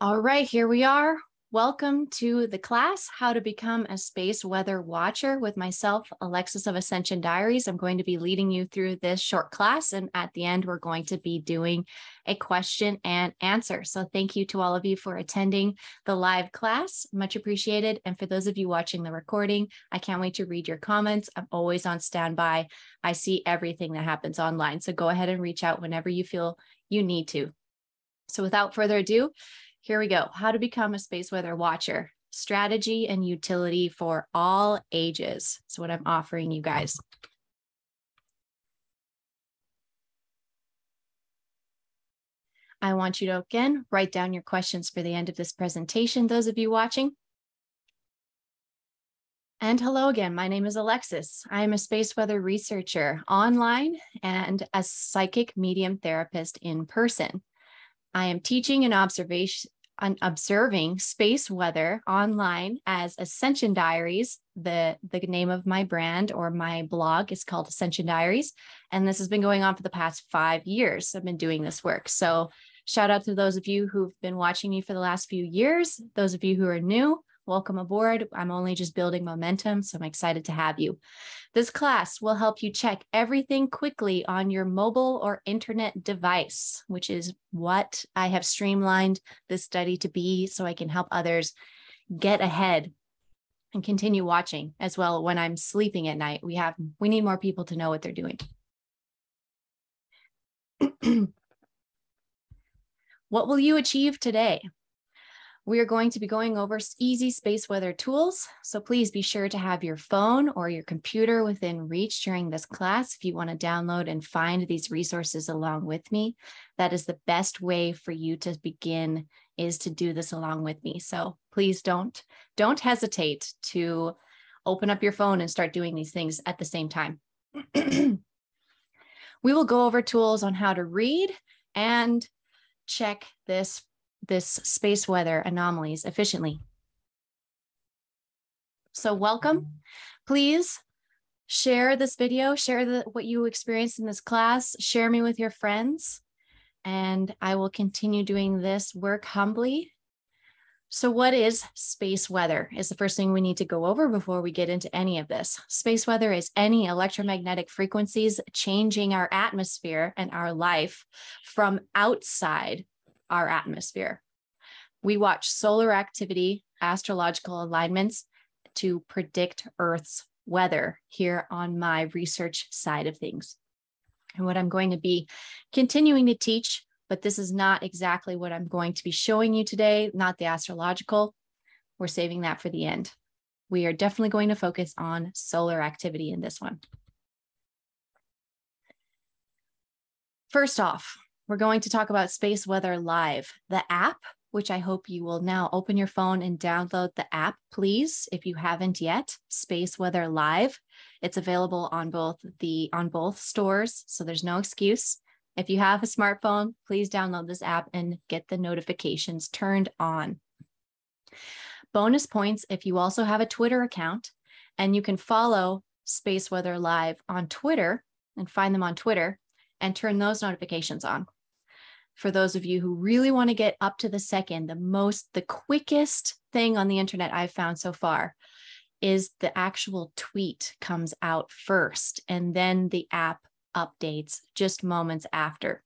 All right, here we are. Welcome to the class, How to Become a Space Weather Watcher with myself, Alexis of Ascension Diaries. I'm going to be leading you through this short class. And at the end, we're going to be doing a question and answer. So thank you to all of you for attending the live class. Much appreciated. And for those of you watching the recording, I can't wait to read your comments. I'm always on standby. I see everything that happens online. So go ahead and reach out whenever you feel you need to. So without further ado, here we go. How to become a space weather watcher. Strategy and utility for all ages. That's what I'm offering you guys. I want you to again write down your questions for the end of this presentation, those of you watching. And hello again. My name is Alexis. I am a space weather researcher online and a psychic medium therapist in person. I am teaching and observation on observing space weather online as Ascension Diaries. The, the name of my brand or my blog is called Ascension Diaries. And this has been going on for the past five years. I've been doing this work. So, shout out to those of you who've been watching me for the last few years, those of you who are new welcome aboard. I'm only just building momentum, so I'm excited to have you. This class will help you check everything quickly on your mobile or internet device, which is what I have streamlined this study to be so I can help others get ahead and continue watching as well when I'm sleeping at night. We have we need more people to know what they're doing. what will you achieve today? We are going to be going over easy space weather tools. So please be sure to have your phone or your computer within reach during this class if you want to download and find these resources along with me. That is the best way for you to begin is to do this along with me. So please don't don't hesitate to open up your phone and start doing these things at the same time. we will go over tools on how to read and check this this space weather anomalies efficiently. So welcome. Please share this video, share the, what you experienced in this class, share me with your friends, and I will continue doing this work humbly. So what is space weather is the first thing we need to go over before we get into any of this. Space weather is any electromagnetic frequencies changing our atmosphere and our life from outside our atmosphere. We watch solar activity, astrological alignments to predict Earth's weather here on my research side of things. And what I'm going to be continuing to teach, but this is not exactly what I'm going to be showing you today, not the astrological. We're saving that for the end. We are definitely going to focus on solar activity in this one. First off, we're going to talk about Space Weather Live, the app, which I hope you will now open your phone and download the app, please, if you haven't yet. Space Weather Live. It's available on both the on both stores, so there's no excuse. If you have a smartphone, please download this app and get the notifications turned on. Bonus points if you also have a Twitter account and you can follow Space Weather Live on Twitter and find them on Twitter and turn those notifications on for those of you who really want to get up to the second, the most, the quickest thing on the internet I've found so far is the actual tweet comes out first and then the app updates just moments after.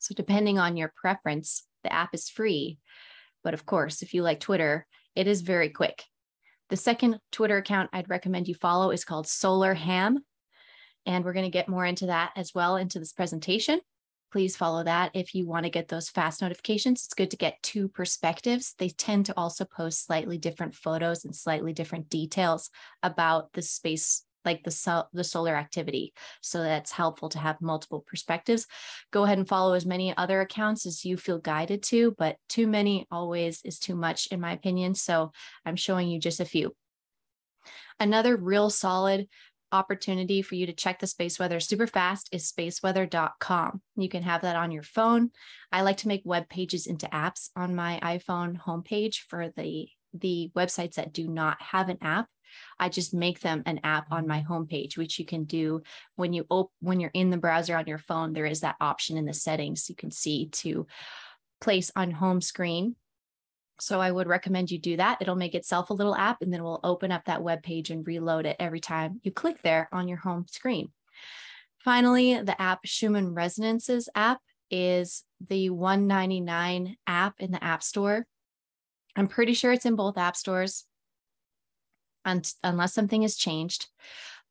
So, depending on your preference, the app is free. But of course, if you like Twitter, it is very quick. The second Twitter account I'd recommend you follow is called Solar Ham. And we're going to get more into that as well into this presentation please follow that if you want to get those fast notifications. It's good to get two perspectives. They tend to also post slightly different photos and slightly different details about the space like the sol- the solar activity so that's helpful to have multiple perspectives go ahead and follow as many other accounts as you feel guided to but too many always is too much in my opinion so i'm showing you just a few another real solid opportunity for you to check the space weather super fast is spaceweather.com. You can have that on your phone. I like to make web pages into apps on my iPhone homepage for the the websites that do not have an app. I just make them an app on my homepage, which you can do when you op- when you're in the browser on your phone. There is that option in the settings you can see to place on home screen So I would recommend you do that. It'll make itself a little app and then we'll open up that web page and reload it every time you click there on your home screen. Finally, the app Schumann Resonances app is the 199 app in the App Store. I'm pretty sure it's in both app stores unless something has changed.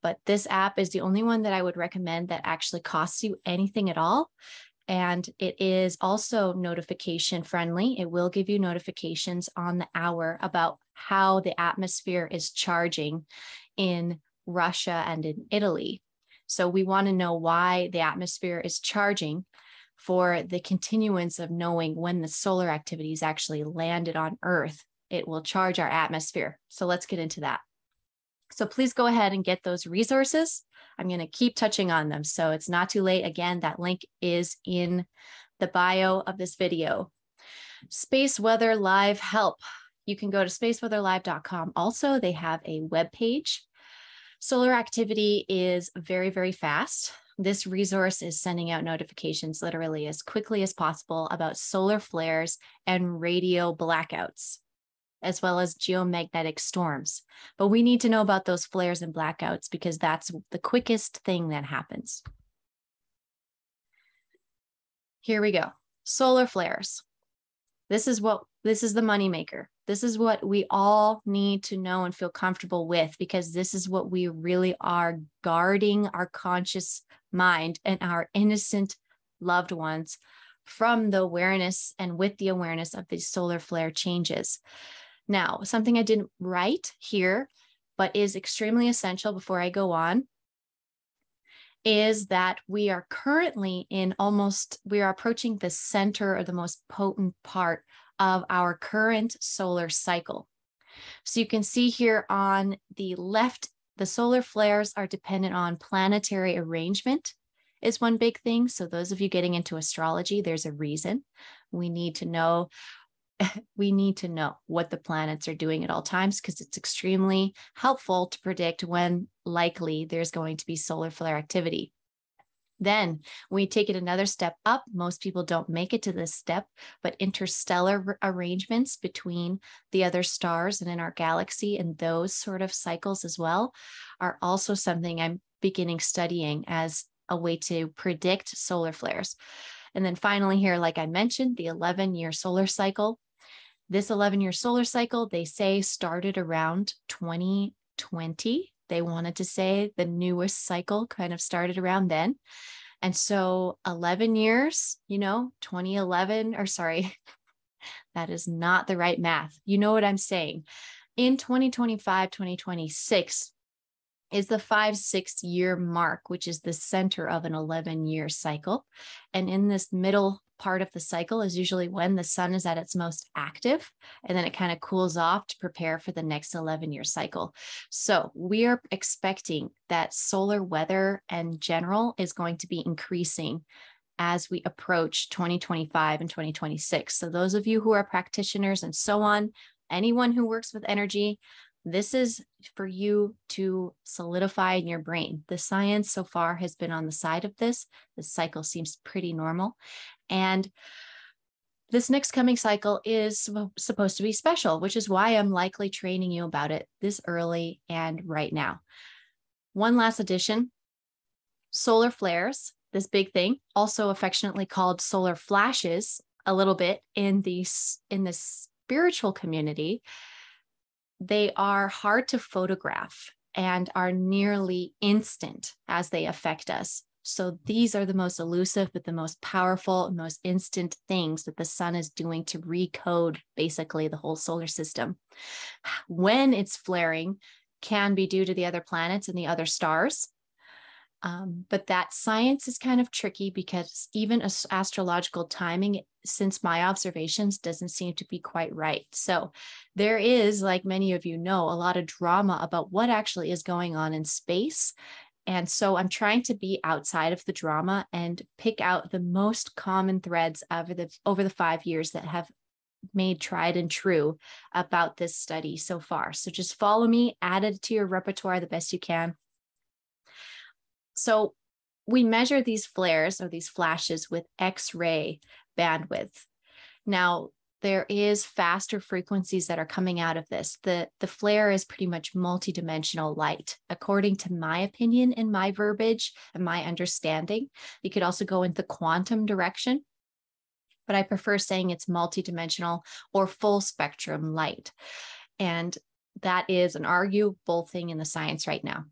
But this app is the only one that I would recommend that actually costs you anything at all. And it is also notification friendly. It will give you notifications on the hour about how the atmosphere is charging in Russia and in Italy. So we want to know why the atmosphere is charging for the continuance of knowing when the solar activities actually landed on Earth. It will charge our atmosphere. So let's get into that. So please go ahead and get those resources. I'm going to keep touching on them. So it's not too late. Again, that link is in the bio of this video. Space Weather Live Help. You can go to spaceweatherlive.com. Also, they have a web page. Solar activity is very, very fast. This resource is sending out notifications literally as quickly as possible about solar flares and radio blackouts as well as geomagnetic storms. But we need to know about those flares and blackouts because that's the quickest thing that happens. Here we go. Solar flares. This is what this is the moneymaker. This is what we all need to know and feel comfortable with because this is what we really are guarding our conscious mind and our innocent loved ones from the awareness and with the awareness of these solar flare changes. Now, something I didn't write here, but is extremely essential before I go on is that we are currently in almost, we are approaching the center or the most potent part of our current solar cycle. So you can see here on the left, the solar flares are dependent on planetary arrangement is one big thing. So those of you getting into astrology, there's a reason. We need to know we need to know what the planets are doing at all times because it's extremely helpful to predict when likely there's going to be solar flare activity. Then we take it another step up. Most people don't make it to this step, but interstellar arrangements between the other stars and in our galaxy and those sort of cycles as well are also something I'm beginning studying as a way to predict solar flares. And then finally, here, like I mentioned, the 11 year solar cycle this 11 year solar cycle, they say, started around 2020. They wanted to say the newest cycle kind of started around then. And so 11 years, you know, 2011, or sorry, that is not the right math. You know what I'm saying. In 2025, 2026, is the five, six year mark, which is the center of an 11 year cycle. And in this middle part of the cycle is usually when the sun is at its most active and then it kind of cools off to prepare for the next 11 year cycle. So we are expecting that solar weather and general is going to be increasing as we approach 2025 and 2026. So those of you who are practitioners and so on, anyone who works with energy, this is for you to solidify in your brain. The science so far has been on the side of this. The cycle seems pretty normal. And this next coming cycle is supposed to be special, which is why I'm likely training you about it this early and right now. One last addition solar flares, this big thing, also affectionately called solar flashes, a little bit in the, in the spiritual community. They are hard to photograph and are nearly instant as they affect us. So these are the most elusive, but the most powerful, most instant things that the sun is doing to recode basically the whole solar system. When it's flaring, can be due to the other planets and the other stars. Um, but that science is kind of tricky because even astrological timing, since my observations, doesn't seem to be quite right. So there is, like many of you know, a lot of drama about what actually is going on in space and so I'm trying to be outside of the drama and pick out the most common threads over the over the 5 years that have made tried and true about this study so far. So just follow me, add it to your repertoire the best you can. So we measure these flares or these flashes with X-ray bandwidth. Now, there is faster frequencies that are coming out of this. The, the flare is pretty much multidimensional light, according to my opinion and my verbiage and my understanding. You could also go into the quantum direction, but I prefer saying it's multidimensional or full spectrum light. And that is an arguable thing in the science right now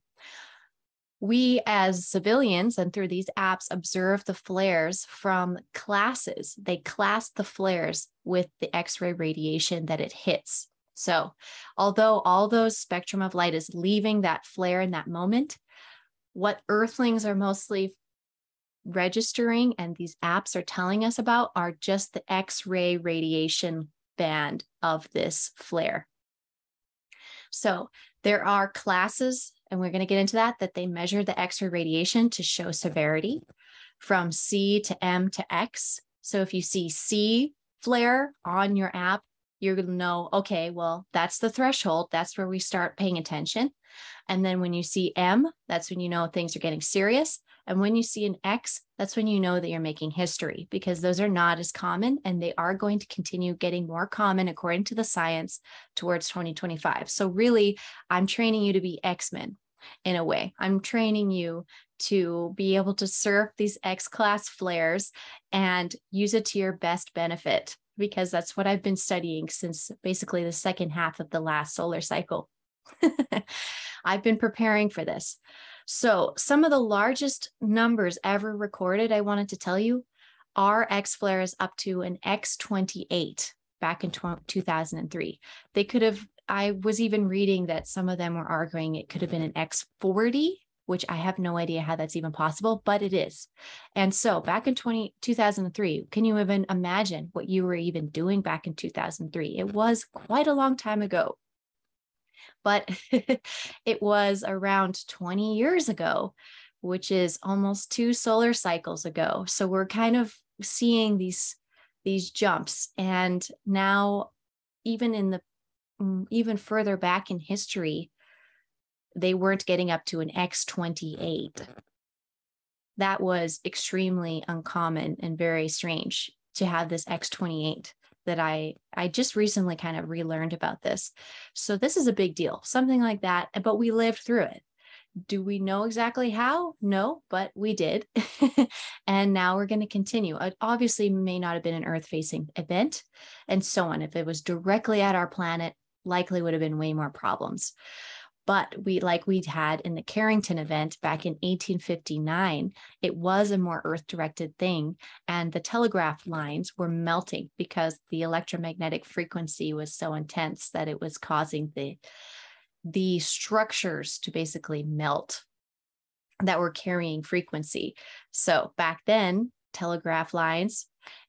we as civilians and through these apps observe the flares from classes. They class the flares with the X ray radiation that it hits. So, although all those spectrum of light is leaving that flare in that moment, what earthlings are mostly registering and these apps are telling us about are just the X ray radiation band of this flare. So, there are classes and we're going to get into that, that they measure the X-ray radiation to show severity from C to M to X. So if you see C flare on your app, you're going to know, okay, well, that's the threshold. That's where we start paying attention. And then when you see M, that's when you know things are getting serious. And when you see an X, that's when you know that you're making history because those are not as common and they are going to continue getting more common according to the science towards 2025. So, really, I'm training you to be X Men in a way. I'm training you to be able to surf these X class flares and use it to your best benefit because that's what I've been studying since basically the second half of the last solar cycle. I've been preparing for this. So, some of the largest numbers ever recorded, I wanted to tell you, are X flares up to an X28 back in 2003. They could have, I was even reading that some of them were arguing it could have been an X40, which I have no idea how that's even possible, but it is. And so back in 20, 2003, can you even imagine what you were even doing back in 2003? It was quite a long time ago but it was around 20 years ago, which is almost two solar cycles ago. So we're kind of seeing these these jumps. And now even in the mm, even further back in history they weren't getting up to an x28 that was extremely uncommon and very strange to have this x28 that I I just recently kind of relearned about this. So this is a big deal, something like that, eh, but we lived through it. Do we know exactly how? No, but we did. and now we're going to continue. It obviously may not have been an earth facing event and so on. If it was directly at our planet, likely would have been way more problems. But we, like we had in the Carrington event back in 1859, it was a more earth directed thing. And the telegraph lines were melting because the electromagnetic frequency was so intense that it was causing the, the structures to basically melt that were carrying frequency. So back then, telegraph lines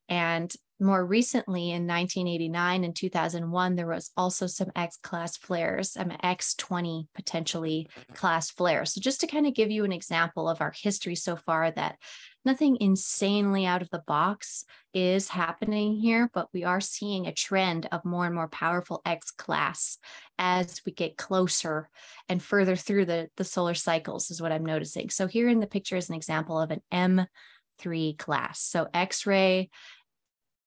and more recently in 1989 and 2001 there was also some x class flares um, x20 potentially class flares. So just to kind of give you an example of our history so far that nothing insanely out of the box is happening here but we are seeing a trend of more and more powerful x class as we get closer and further through the, the solar cycles is what i'm noticing. So here in the picture is an example of an m3 class. So x-ray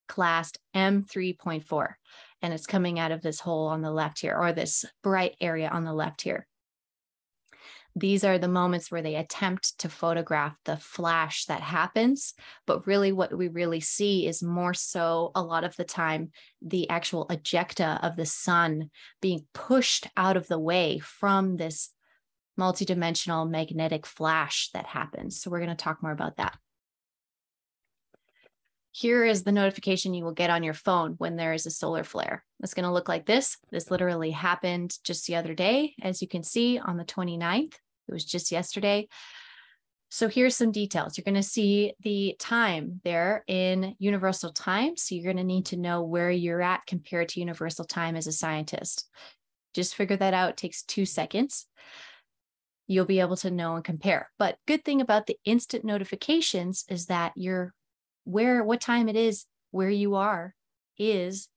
classed M3.4. And it's coming out of this hole on the left here, or this bright area on the left here. These are the moments where they attempt to photograph the flash that happens. But really, what we really see is more so a lot of the time the actual ejecta of the sun being pushed out of the way from this multidimensional magnetic flash that happens. So, we're going to talk more about that here is the notification you will get on your phone when there is a solar flare. It's going to look like this. This literally happened just the other day, as you can see on the 29th. It was just yesterday. So here's some details. You're going to see the time there in universal time. So you're going to need to know where you're at compared to universal time as a scientist. Just figure that out. It takes two seconds. You'll be able to know and compare. But good thing about the instant notifications is that you're where what time it is where you are is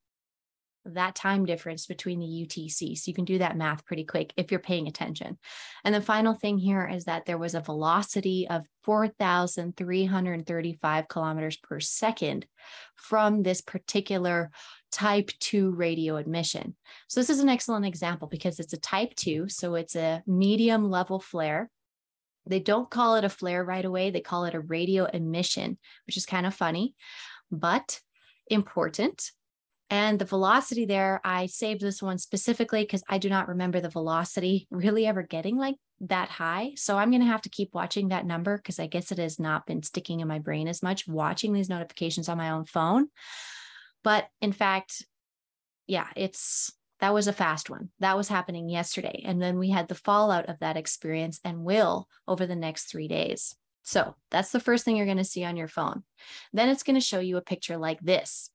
that time difference between the UTC. So you can do that math pretty quick if you're paying attention. And the final thing here is that there was a velocity of 4,335 kilometers per second from this particular type 2 radio emission. So this is an excellent example because it's a type 2, so it's a medium level flare. They don't call it a flare right away, they call it a radio emission, which is kind of funny, but important and the velocity there, I saved this one specifically because I do not remember the velocity really ever getting like that high. So I'm going to have to keep watching that number because I guess it has not been sticking in my brain as much watching these notifications on my own phone. But in fact, yeah, it's that was a fast one. That was happening yesterday. And then we had the fallout of that experience and will over the next three days. So that's the first thing you're going to see on your phone. Then it's going to show you a picture like this.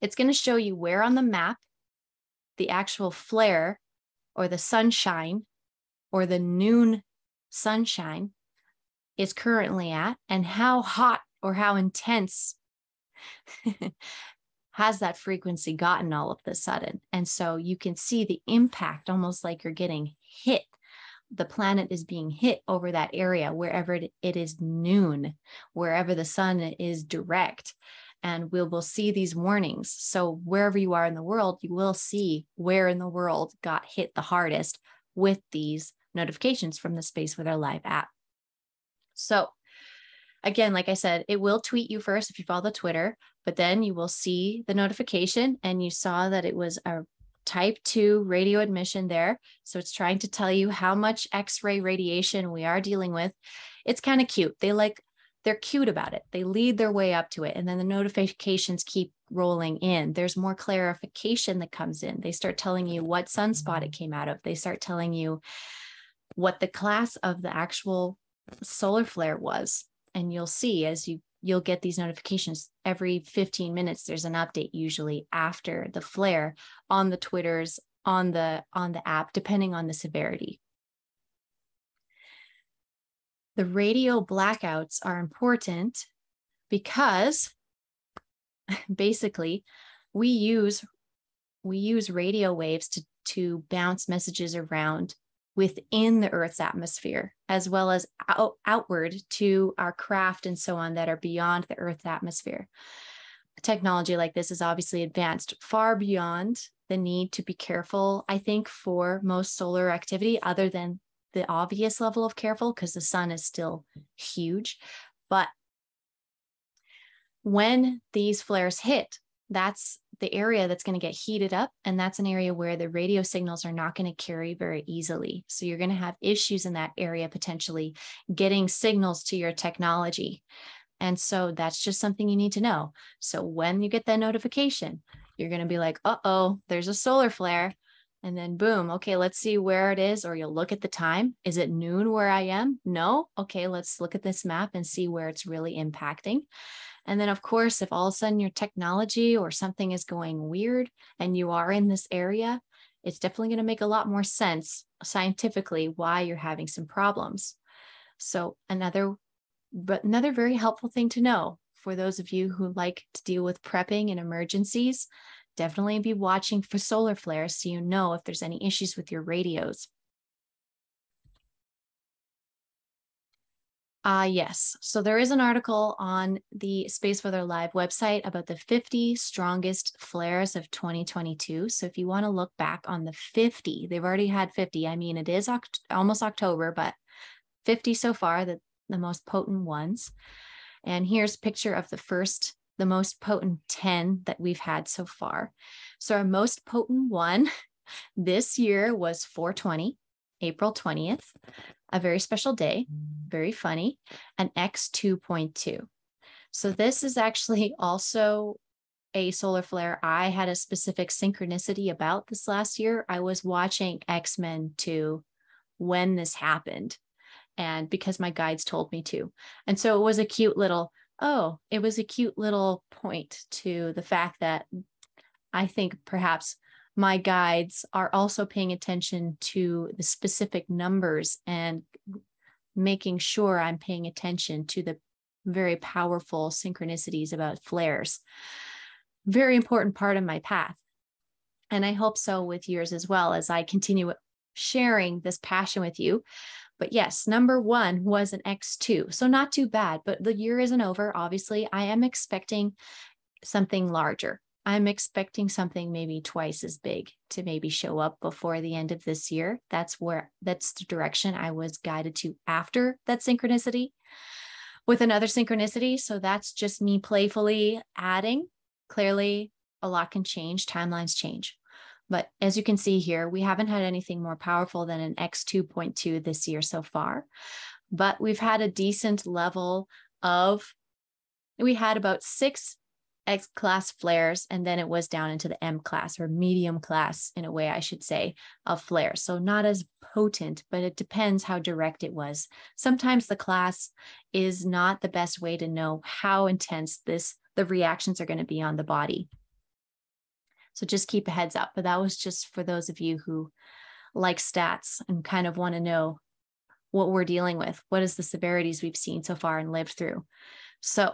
It's going to show you where on the map the actual flare or the sunshine or the noon sunshine is currently at and how hot or how intense has that frequency gotten all of the sudden. And so you can see the impact almost like you're getting hit. The planet is being hit over that area wherever it is noon, wherever the sun is direct and we will see these warnings. So, wherever you are in the world, you will see where in the world got hit the hardest with these notifications from the Space Weather Live app. So, again, like I said, it will tweet you first if you follow the Twitter, but then you will see the notification and you saw that it was a type 2 radio emission there. So it's trying to tell you how much X ray radiation we are dealing with. It's kind of cute. They like they're cute about it. They lead their way up to it. And then the notifications keep rolling in. There's more clarification that comes in. They start telling you what sunspot it came out of. They start telling you what the class of the actual solar flare was. And you'll see as you you'll get these notifications every 15 minutes there's an update usually after the flare on the twitters on the on the app depending on the severity. The radio blackouts are important because basically we use we use radio waves to to bounce messages around within the earth's atmosphere as well as out, outward to our craft and so on that are beyond the earth's atmosphere technology like this is obviously advanced far beyond the need to be careful i think for most solar activity other than the obvious level of careful because the sun is still huge. But when these flares hit, that's the area that's going to get heated up. And that's an area where the radio signals are not going to carry very easily. So you're going to have issues in that area potentially getting signals to your technology. And so that's just something you need to know. So when you get that notification, you're going to be like, uh oh, there's a solar flare and then boom okay let's see where it is or you'll look at the time is it noon where i am no okay let's look at this map and see where it's really impacting and then of course if all of a sudden your technology or something is going weird and you are in this area it's definitely going to make a lot more sense scientifically why you're having some problems so another but another very helpful thing to know for those of you who like to deal with prepping and emergencies definitely be watching for solar flares so you know if there's any issues with your radios. Uh, yes. So there is an article on the Space Weather Live website about the 50 strongest flares of 2022. So if you want to look back on the 50, they've already had 50. I mean, it is oct- almost October, but 50 so far, the, the most potent ones. And here's a picture of the first the most potent 10 that we've had so far. So our most potent one this year was 420, April 20th, a very special day, very funny, an X2.2. So this is actually also a solar flare. I had a specific synchronicity about this last year. I was watching X Men 2 when this happened, and because my guides told me to. And so it was a cute little oh, it was a cute little point to the fact that I think perhaps my guides are also paying attention to the specific numbers and making sure I'm paying attention to the very powerful synchronicities about flares. Very important part of my path. And I hope so with yours as well as I continue sharing this passion with you. But yes, number one was an X2. So not too bad, but the year isn't over. Obviously, I am expecting something larger. I'm expecting something maybe twice as big to maybe show up before the end of this year. That's where that's the direction I was guided to after that synchronicity with another synchronicity. So that's just me playfully adding. Clearly, a lot can change, timelines change. But as you can see here, we haven't had anything more powerful than an X2.2 this year so far. But we've had a decent level of, we had about six X class flares, and then it was down into the M class or medium class, in a way, I should say, of flares. So not as potent, but it depends how direct it was. Sometimes the class is not the best way to know how intense this the reactions are going to be on the body. So just keep a heads up. But that was just for those of you who like stats and kind of want to know what we're dealing with. What is the severities we've seen so far and lived through? So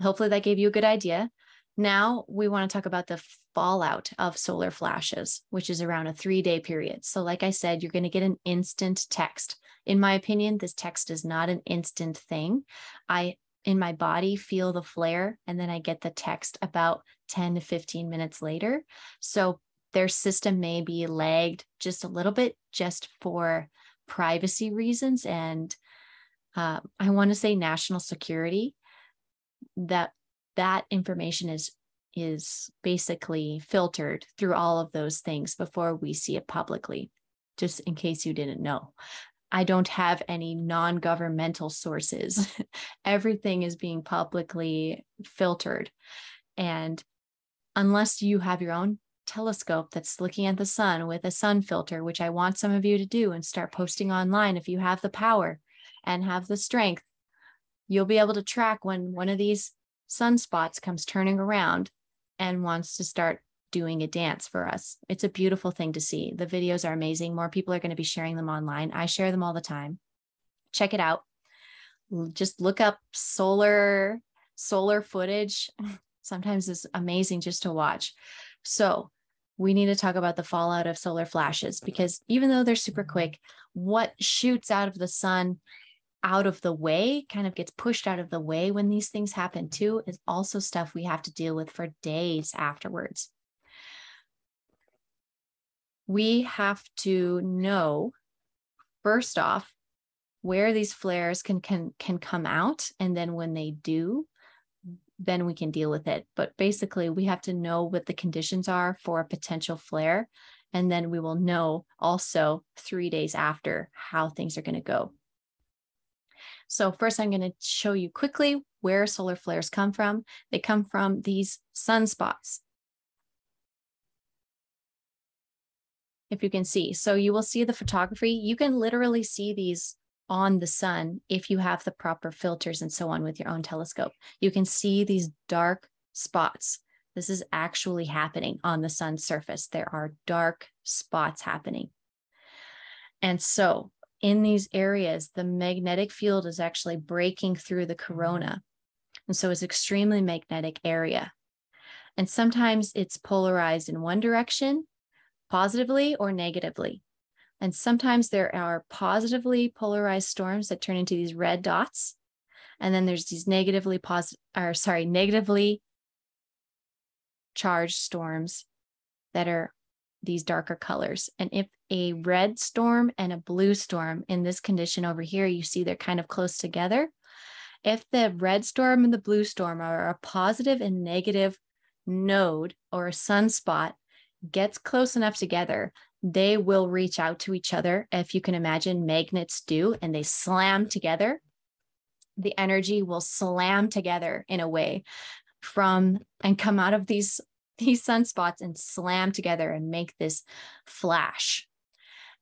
hopefully that gave you a good idea. Now we want to talk about the fallout of solar flashes, which is around a three day period. So, like I said, you're going to get an instant text. In my opinion, this text is not an instant thing. I in my body feel the flare and then I get the text about 10 to 15 minutes later. So their system may be lagged just a little bit just for privacy reasons and uh, I want to say national security that that information is is basically filtered through all of those things before we see it publicly just in case you didn't know I don't have any non governmental sources. Everything is being publicly filtered. And unless you have your own telescope that's looking at the sun with a sun filter, which I want some of you to do and start posting online if you have the power and have the strength, you'll be able to track when one of these sunspots comes turning around and wants to start doing a dance for us. It's a beautiful thing to see. The videos are amazing. More people are going to be sharing them online. I share them all the time. Check it out. Just look up solar solar footage. Sometimes it's amazing just to watch. So, we need to talk about the fallout of solar flashes because even though they're super quick, what shoots out of the sun out of the way, kind of gets pushed out of the way when these things happen too, is also stuff we have to deal with for days afterwards. We have to know first off where these flares can can can come out and then when they do then we can deal with it. But basically we have to know what the conditions are for a potential flare and then we will know also 3 days after how things are going to go so first i'm going to show you quickly where solar flares come from they come from these sunspots if you can see. So you will see the photography. You can literally see these on the sun if you have the proper filters and so on with your own telescope. You can see these dark spots. This is actually happening on the sun's surface. There are dark spots happening. And so in these areas, the magnetic field is actually breaking through the mm-hmm. corona. And so it's extremely magnetic area. And sometimes it's polarized in one direction positively or negatively. And sometimes there are positively polarized storms that turn into these red dots. And then there's these negatively positive, or sorry, negatively charged storms that are these darker colors. And if a red storm and a blue storm in this condition over here, you see they're kind of close together. If the red storm and the blue storm are a positive and negative node or a sunspot, gets close enough together, they will reach out to each other. If you can imagine, magnets do, and they slam together. The energy will slam together in a way from and come out of these these sunspots and slam together and make this flash.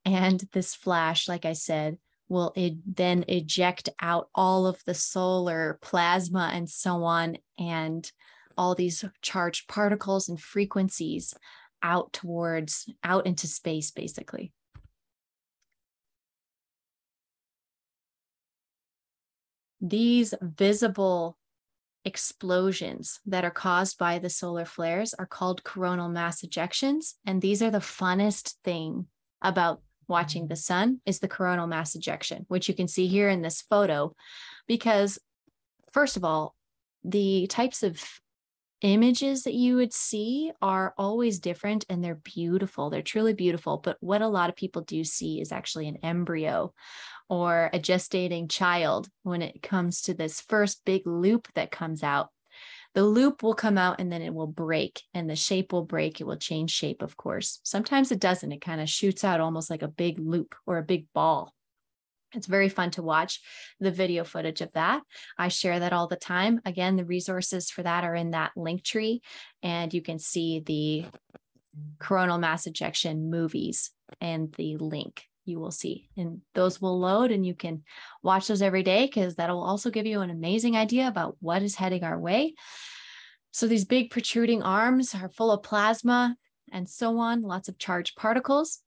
And this flash, like I said, will it then eject out all of the solar plasma and so on and all these charged particles and frequencies out towards out into space basically these visible explosions that are caused by the solar flares are called coronal mass ejections. And these are the funnest thing about watching the sun is the coronal mass ejection, which you can see here in this photo. Because first of all, the types of images that you would see are always different and they're beautiful. They're truly beautiful. But what a lot of people do see is actually an embryo or a gestating child when it comes to this first big loop that comes out. The loop will come out and then it will break, and the shape will break. It will change shape, of course. Sometimes it doesn't. It kind of shoots out almost like a big loop or a big ball. It's very fun to watch the video footage of that. I share that all the time. Again, the resources for that are in that Linktree, and you can see the coronal mass ejection movies and the link you will see. And those will load, and you can watch those every day because that'll also give you an amazing idea about what is heading our way. So, these big protruding arms are full of plasma and so on, lots of charged particles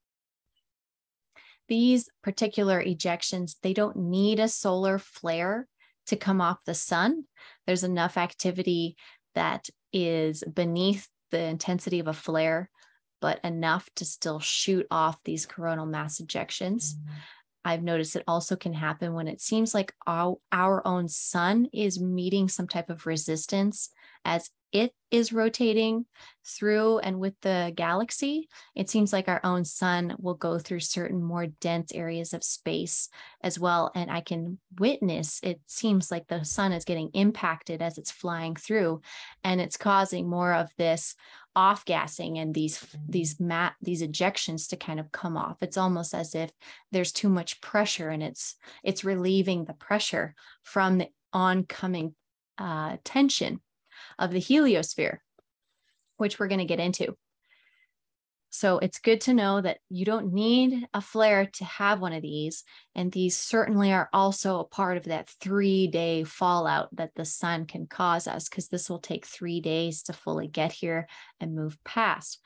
these particular ejections, they don't need a solar flare to come off the sun. There's enough activity that is beneath the intensity of a flare, but enough to still shoot off these coronal mass ejections. Mm-hmm. I've noticed it also can happen when it seems like our, our own sun is meeting some type of resistance as it is rotating through and with the galaxy, it seems like our own sun will go through certain more dense areas of space as well. And I can witness it seems like the sun is getting impacted as it's flying through, and it's causing more of this off gassing and these these mat these ejections to kind of come off. It's almost as if there's too much pressure and it's it's relieving the pressure from the oncoming uh, tension of the heliosphere, which we're going to get into. So it's good to know that you don't need a flare to have one of these. And these certainly are also a part of that three day fallout that the sun can cause us, because this will take three days to fully get here and move past.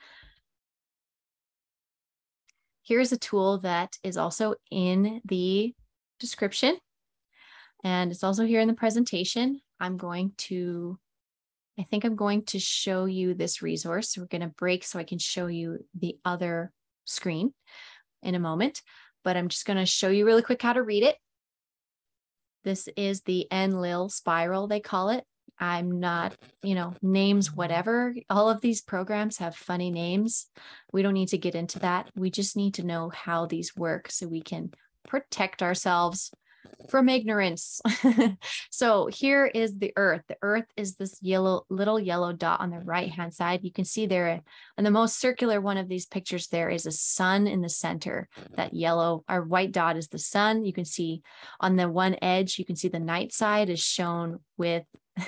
Here's a tool that is also in the description. And it's also here in the presentation. I'm going to I think I'm going to show you this resource. We're going to break so I can show you the other screen in a moment, but I'm just going to show you really quick how to read it. This is the Enlil spiral, they call it. I'm not, you know, names, whatever. All of these programs have funny names. We don't need to get into that. We just need to know how these work so we can protect ourselves from ignorance. so here is the earth. The earth is this yellow little yellow dot on the right hand side. You can see there and the most circular one of these pictures there is a sun in the center. That yellow or white dot is the sun. You can see on the one edge, you can see the night side is shown with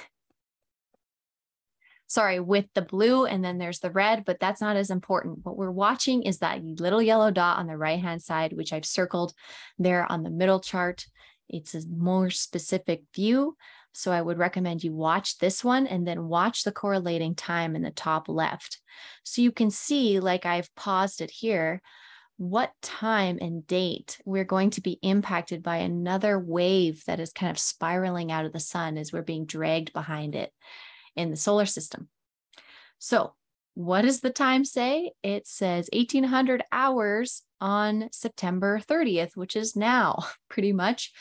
sorry, with the blue and then there's the red, but that's not as important. What we're watching is that little yellow dot on the right hand side, which I've circled there on the middle chart. It's a more specific view. So I would recommend you watch this one and then watch the correlating time in the top left. So you can see, like I've paused it here, what time and date we're going to be impacted by another wave that is kind of spiraling out of the sun as we're being dragged behind it in the solar system. So, what does the time say? It says 1800 hours on September 30th, which is now pretty much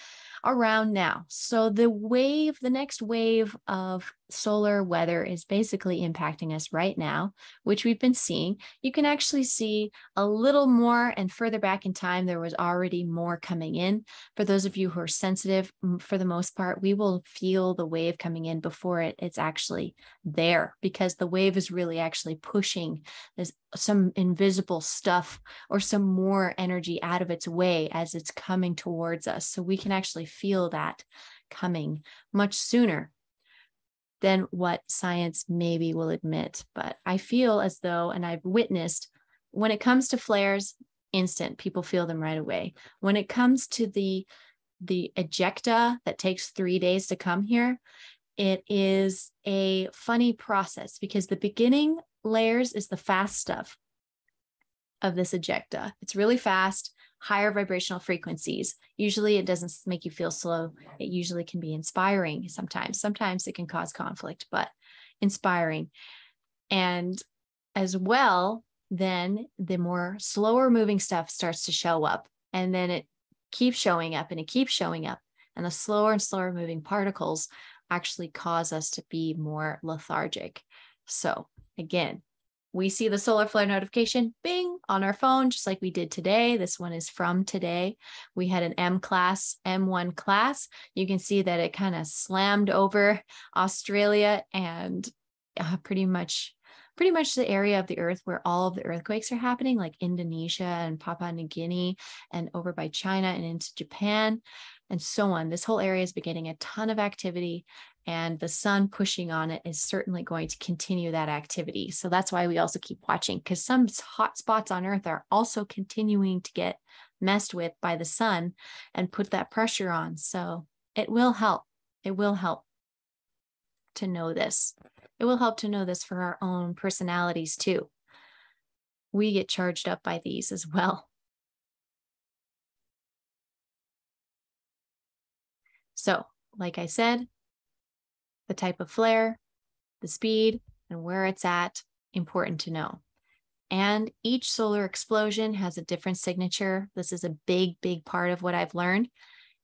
around now. So the wave, the next wave of solar weather is basically impacting us right now, which we've been seeing. You can actually see a little more and further back in time, there was already more coming in. For those of you who are sensitive, for the most part, we will feel the wave coming in before it, it's actually there because the wave is really actually pushing this, some invisible stuff or some more energy out of its way as it's coming towards us. So we can actually feel that coming much sooner than what science maybe will admit. But I feel as though, and I've witnessed when it comes to flares, instant, people feel them right away. When it comes to the the ejecta that takes three days to come here, it is a funny process because the beginning layers is the fast stuff of this ejecta. It's really fast. Higher vibrational frequencies. Usually it doesn't make you feel slow. It usually can be inspiring sometimes. Sometimes it can cause conflict, but inspiring. And as well, then the more slower moving stuff starts to show up. And then it keeps showing up and it keeps showing up. And the slower and slower moving particles actually cause us to be more lethargic. So, again, we see the solar flare notification bing on our phone, just like we did today. This one is from today. We had an M class, M1 class. You can see that it kind of slammed over Australia and uh, pretty much pretty much the area of the earth where all of the earthquakes are happening, like Indonesia and Papua New Guinea, and over by China and into Japan, and so on. This whole area is beginning a ton of activity, and the sun pushing on it is certainly going to continue that activity. So that's why we also keep watching because some hot spots on earth are also continuing to get messed with by the sun and put that pressure on. So it will help. It will help to know this. It will help to know this for our own personalities too. We get charged up by these as well. So, like I said, the type of flare, the speed, and where it's at, important to know. And each solar explosion has a different signature. This is a big, big part of what I've learned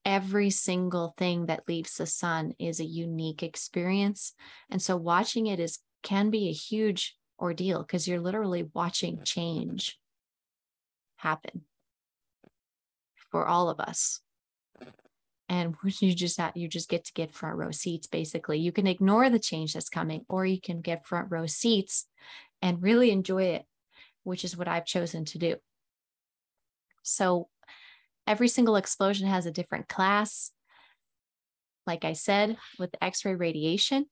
every single thing that leaves the sun is a unique experience. And so watching it is can be a huge ordeal because you're literally watching change happen for all of us. And you just have, you just get to get front row seats basically. You can ignore the change that's coming or you can get front row seats and really enjoy it, which is what I've chosen to do. So Every single explosion has a different class. Like I said, with X ray radiation,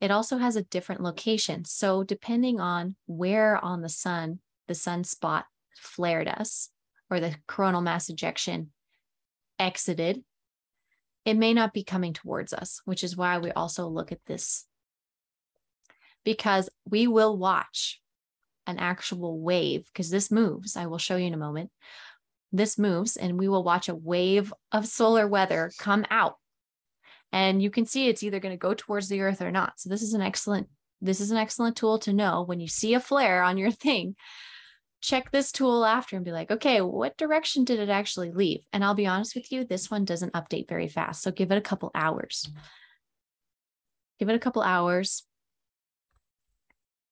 it also has a different location. So, depending on where on the sun the sunspot flared us or the coronal mass ejection exited, it may not be coming towards us, which is why we also look at this. Because we will watch an actual wave, because this moves, I will show you in a moment this moves and we will watch a wave of solar weather come out. And you can see it's either going to go towards the earth or not. So this is an excellent this is an excellent tool to know when you see a flare on your thing. Check this tool after and be like, okay, what direction did it actually leave? And I'll be honest with you, this one doesn't update very fast. So give it a couple hours. Mm-hmm. Give it a couple hours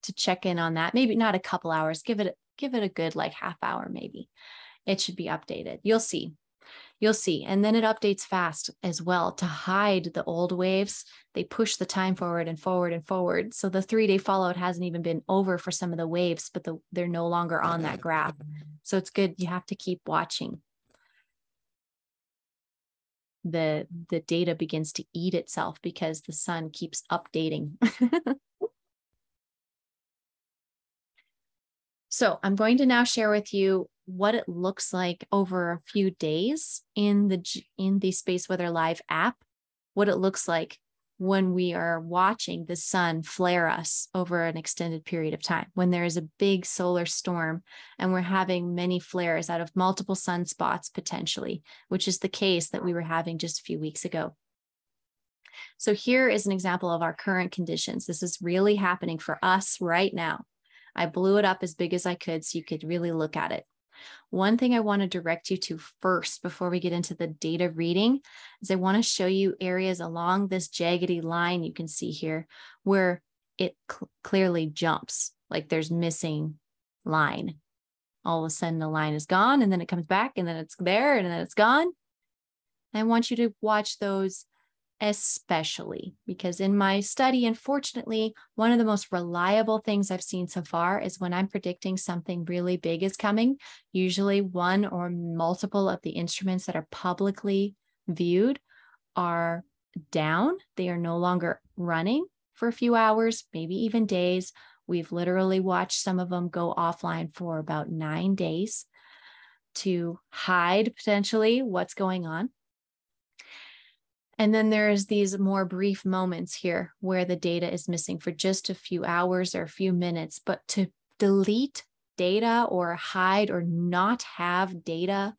to check in on that. Maybe not a couple hours. Give it give it a good like half hour maybe it should be updated. You'll see. You'll see. And then it updates fast as well to hide the old waves. They push the time forward and forward and forward. So the three day fallout hasn't even been over for some of the waves, but the, they're no longer on that graph. So it's good. You have to keep watching. The, the data begins to eat itself because the sun keeps updating. so I'm going to now share with you what it looks like over a few days in the in the space weather live app what it looks like when we are watching the sun flare us over an extended period of time when there is a big solar storm and we're having many flares out of multiple sunspots potentially which is the case that we were having just a few weeks ago. So here is an example of our current conditions. This is really happening for us right now I blew it up as big as I could so you could really look at it. One thing I want to direct you to first before we get into the data reading is I want to show you areas along this jaggedy line you can see here where it cl- clearly jumps, like there's missing line. All of a sudden the line is gone and then it comes back and then it's there and then it's gone. I want you to watch those especially because in my study, unfortunately, one of the most reliable things I've seen so far is when I'm predicting something really big is coming, usually one or multiple of the instruments that are publicly viewed are down. They are no longer running for a few hours, maybe even days. We've literally watched some of them go offline for about nine days to hide potentially what's going on. And then there's these more brief moments here where the data is missing for just a few hours or a few minutes. But to delete data or hide or not have data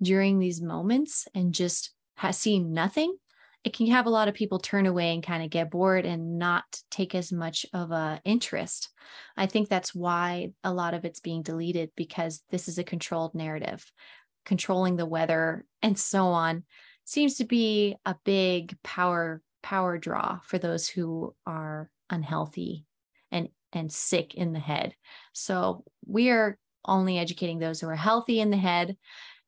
during these moments and just see nothing, it can have a lot of people turn away and kind of get bored and not take as much of a interest. I think that's why a lot of it's being deleted because this is a controlled narrative. Controlling the weather and so on seems to be a big power power draw for those who are unhealthy and and sick in the head. So we are only educating those who are healthy in the head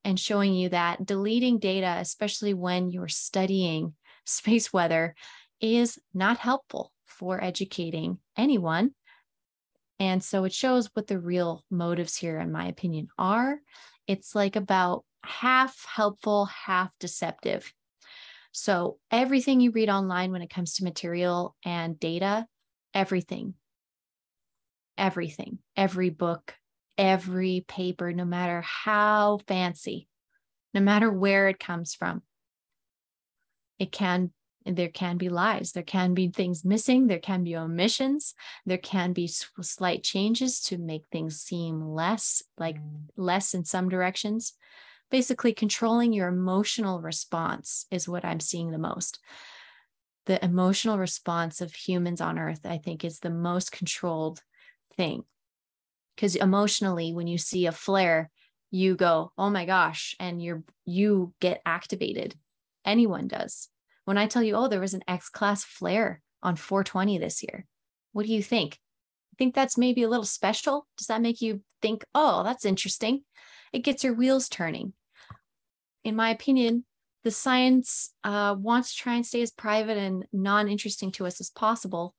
and showing you that deleting data, especially when you're studying space weather, is not helpful for educating anyone. And so it shows what the real motives here, in my opinion, are. It's like about half helpful, half deceptive. So everything you read online when it comes to material and data, everything, everything, every book, every paper, no matter how fancy, no matter where it comes from. It can, there can be lies, there can be things missing, there can be omissions, there can be slight changes to make things seem less, like mm. less in some directions. Basically, controlling your emotional response is what I'm seeing the most. The emotional response of humans on earth, I think, is the most controlled thing. Because emotionally when you see a flare you go oh my gosh and you're you get activated. Anyone does. When i tell you oh there was an x class flare on 420 this year what do you think? I think that's maybe a little special? Does that make you think oh that's interesting. It gets your wheels turning in my opinion the science uh, wants to try and stay as private and non-interesting to us as possible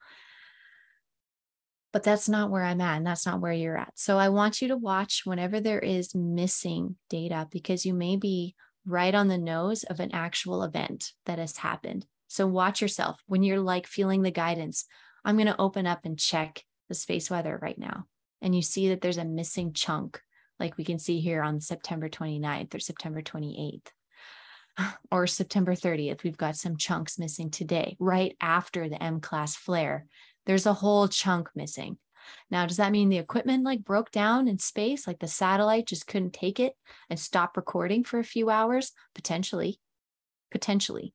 but that's not where I'm at and that's not where you're at. So I want you to watch whenever there is missing data because you may be right on the nose of an actual event that has happened. So watch yourself when you're like feeling the guidance. I'm going to open up and check the space weather right now. And you see that there's a missing chunk, like we can see here on September 29th or September 28th or September 30th. We've got some chunks missing today, right after the M class flare there's a whole chunk missing. Now, does that mean the equipment like broke down in space? Like the satellite just couldn't take it and stop recording for a few hours? Potentially. Potentially.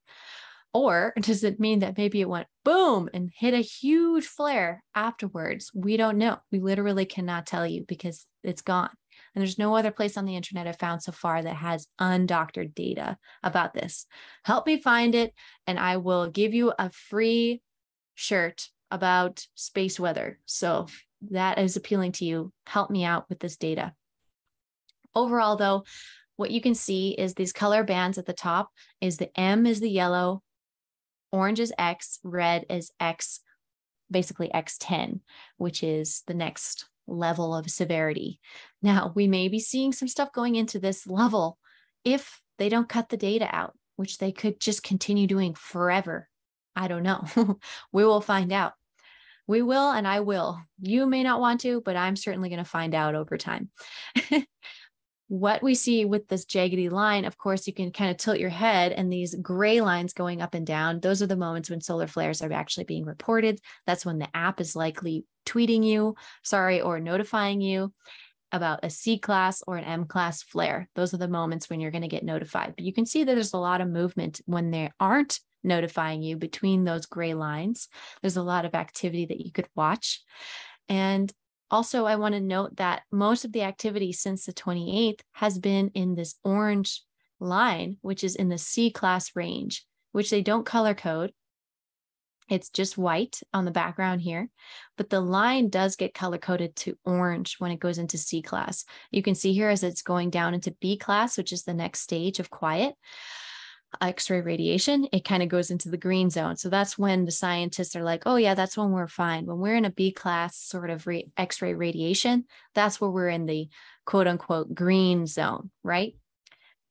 Or does it mean that maybe it went boom and hit a huge flare afterwards? We don't know. We literally cannot tell you because it's gone. And there's no other place on the internet I've found so far that has undoctored data about this. Help me find it, and I will give you a free shirt about space weather. So that is appealing to you. Help me out with this data. Overall, though, what you can see is these color bands at the top is the M is the yellow, orange is X, red is X, basically X10, which is the next level of severity. Now, we may be seeing some stuff going into this level if they don't cut the data out, which they could just continue doing forever. I don't know. we will find out. We will, and I will. You may not want to, but I'm certainly going to find out over time. what we see with this jaggedy line, of course, you can kind of tilt your head and these gray lines going up and down. Those are the moments when solar flares are actually being reported. That's when the app is likely tweeting you, sorry, or notifying you about a C class or an M class flare. Those are the moments when you're going to get notified. But you can see that there's a lot of movement when they aren't notifying you between those gray lines. There's a lot of activity that you could watch. And also, I want to note that most of the activity since the 28th has been in this orange line, which is in the C class range, which they don't color code. It's just white on the background here, but the line does get color coded to orange when it goes into C class. You can see here as it's going down into B class, which is the next stage of quiet. X-ray radiation, it kind of goes into the green zone. So that's when the scientists are like, "Oh yeah, that's when we're fine. When we're in a B class sort of re- X-ray radiation, that's where we're in the quote unquote green zone, right?"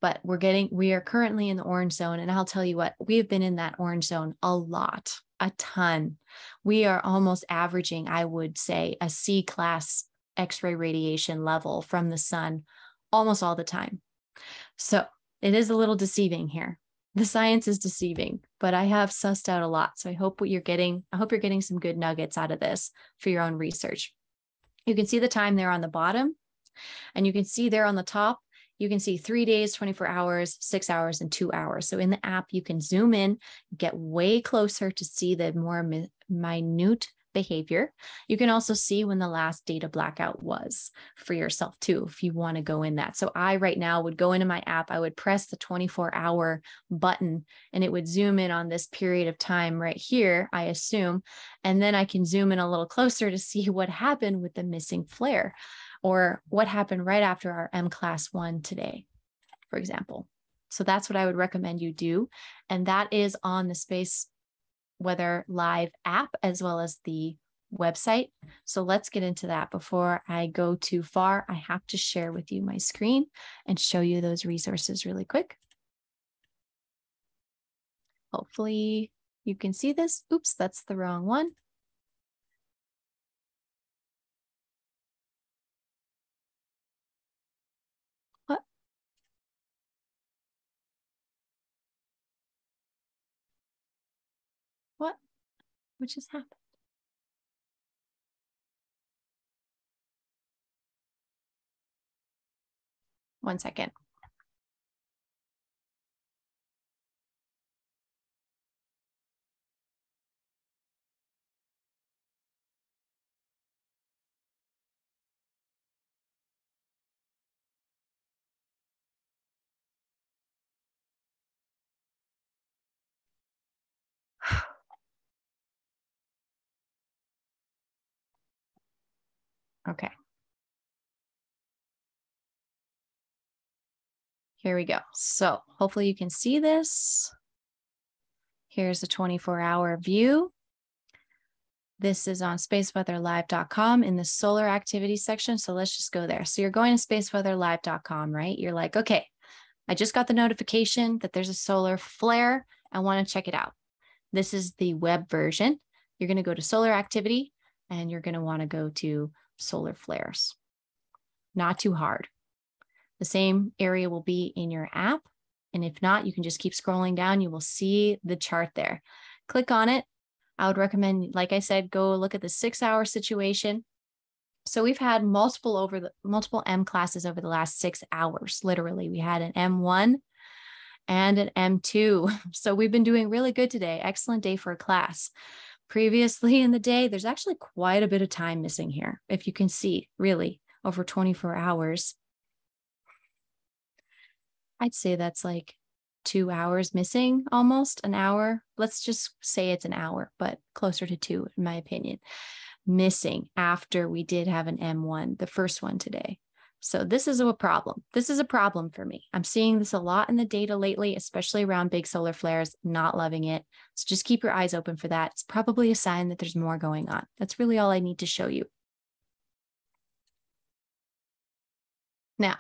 But we're getting we are currently in the orange zone and I'll tell you what, we've been in that orange zone a lot, a ton. We are almost averaging, I would say, a C class X-ray radiation level from the sun almost all the time. So, it is a little deceiving here the science is deceiving, but I have sussed out a lot. So I hope what you're getting, I hope you're getting some good nuggets out of this for your own research. You can see the time there on the bottom, and you can see there on the top, you can see three days, 24 hours, six hours, and two hours. So in the app, you can zoom in, get way closer to see the more mi- minute behavior. You can also see when the last data blackout was for yourself too, if you want to go in that. So I right now would go into my app, I would press the 24 hour button and it would zoom in on this period of time right here, I assume. And then I can zoom in a little closer to see what happened with the missing flare or what happened right after our M class one today, for example. So that's what I would recommend you do. And that is on the Space Weather Live app as well as the website. So let's get into that. Before I go too far, I have to share with you my screen and show you those resources really quick. Hopefully you can see this. Oops, that's the wrong one. What has happened? One second. Okay. Here we go. So hopefully you can see this. Here's a 24 hour view. This is on spaceweatherlive.com in the solar activity section. So let's just go there. So you're going to spaceweatherlive.com, right? You're like, okay, I just got the notification that there's a solar flare. I want to check it out. This is the web version. You're going to go to solar activity and you're going to want to go to solar flares. Not too hard. The same area will be in your app. And if not, you can just keep scrolling down. You will see the chart there. Click on it. I would recommend, like I said, go look at the six hour situation. So we've had multiple over the multiple M classes over the last six hours. Literally, we had an M1 and an M2. So we've been doing really good today. Excellent day for a class previously in the day, there's actually quite a bit of time missing here. If you can see, really, over 24 hours, I'd say that's like two hours missing, almost an hour. Let's just say it's an hour, but closer to two, in my opinion, missing after we did have an M1, the first one today. So this is a problem. This is a problem for me. I'm seeing this a lot in the data lately, especially around big solar flares, not loving it. So just keep your eyes open for that. It's probably a sign that there's more going on. That's really all I need to show you. Now,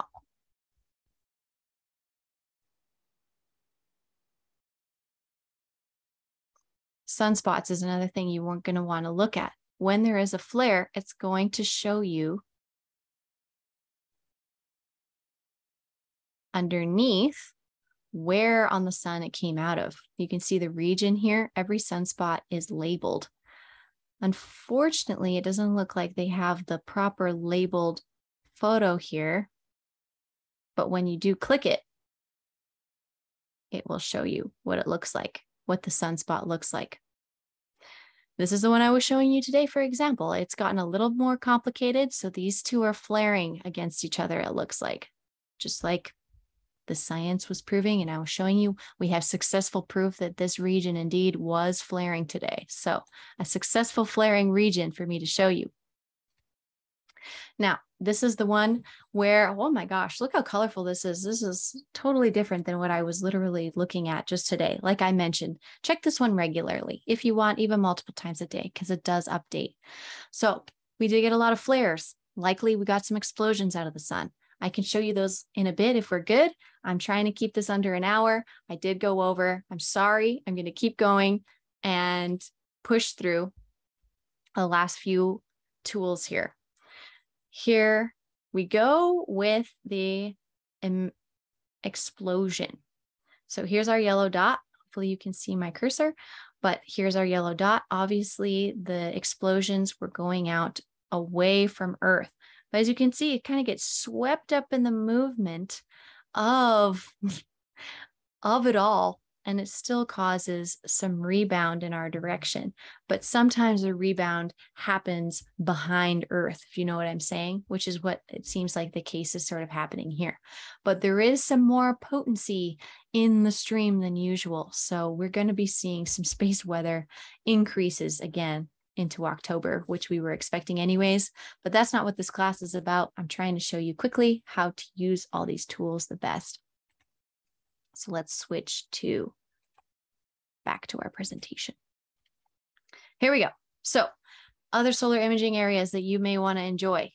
sunspots is another thing you weren't going to want to look at. When there is a flare, it's going to show you underneath where on the sun it came out of. You can see the region here. Every sunspot is labeled. Unfortunately, it doesn't look like they have the proper labeled photo here. But when you do click it, it will show you what it looks like, what the sunspot looks like. This is the one I was showing you today, for example. It's gotten a little more complicated. So these two are flaring against each other, it looks like, just like the science was proving, and I was showing you, we have successful proof that this region indeed was flaring today. So a successful flaring region for me to show you. Now, this is the one where, oh my gosh, look how colorful this is. This is totally different than what I was literally looking at just today. Like I mentioned, check this one regularly if you want, even multiple times a day, because it does update. So we did get a lot of flares. Likely we got some explosions out of the sun. I can show you those in a bit if we're good. I'm trying to keep this under an hour. I did go over. I'm sorry. I'm going to keep going and push through the last few tools here. Here we go with the explosion. So here's our yellow dot. Hopefully you can see my cursor, but here's our yellow dot. Obviously the explosions were going out away from Earth. But as you can see, it kind of gets swept up in the movement of, of it all. And it still causes some rebound in our direction. But sometimes the rebound happens behind Earth, if you know what I'm saying, which is what it seems like the case is sort of happening here. But there is some more potency in the stream than usual. So we're going to be seeing some space weather increases again into October, which we were expecting anyways. But that's not what this class is about. I'm trying to show you quickly how to use all these tools the best. So let's switch to back to our presentation. Here we go. So other solar imaging areas that you may want to enjoy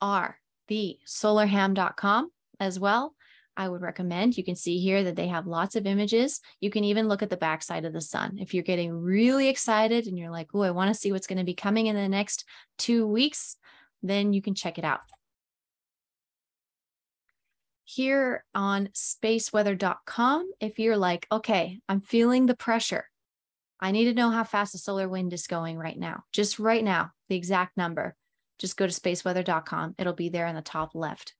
are the solarham.com as well. I would recommend. You can see here that they have lots of images. You can even look at the backside of the sun. If you're getting really excited and you're like, oh, I want to see what's going to be coming in the next two weeks, then you can check it out. Here on spaceweather.com, if you're like, okay, I'm feeling the pressure. I need to know how fast the solar wind is going right now, just right now, the exact number. Just go to spaceweather.com. It'll be there in the top left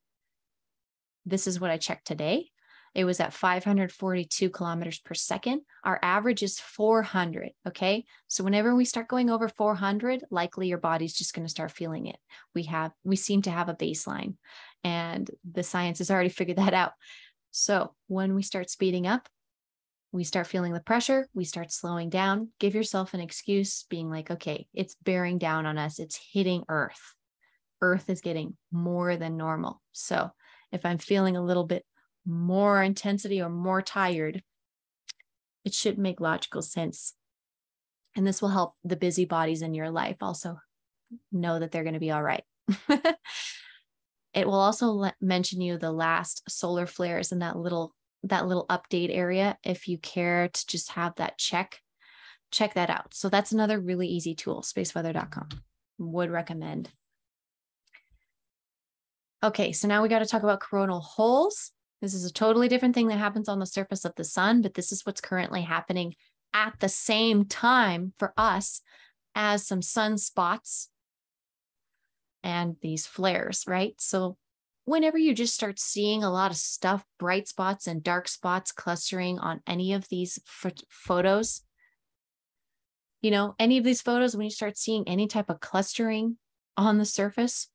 this is what I checked today. It was at 542 kilometers per second. Our average is 400. Okay. So whenever we start going over 400, likely your body's just going to start feeling it. We have, we seem to have a baseline and the science has already figured that out. So when we start speeding up, we start feeling the pressure, we start slowing down. Give yourself an excuse, being like, okay, it's bearing down on us, it's hitting Earth. Earth is getting more than normal. So if I'm feeling a little bit more intensity or more tired, it should make logical sense. And this will help the busy bodies in your life also know that they're going to be all right. it will also le- mention you the last solar flares in that little that little update area if you care to just have that check check that out so that's another really easy tool spaceweather.com would recommend Okay, so now we got to talk about coronal holes. This is a totally different thing that happens on the surface of the sun, but this is what's currently happening at the same time for us as some sunspots and these flares, right? So whenever you just start seeing a lot of stuff, bright spots and dark spots clustering on any of these photos, you know, any of these photos, when you start seeing any type of clustering on the surface,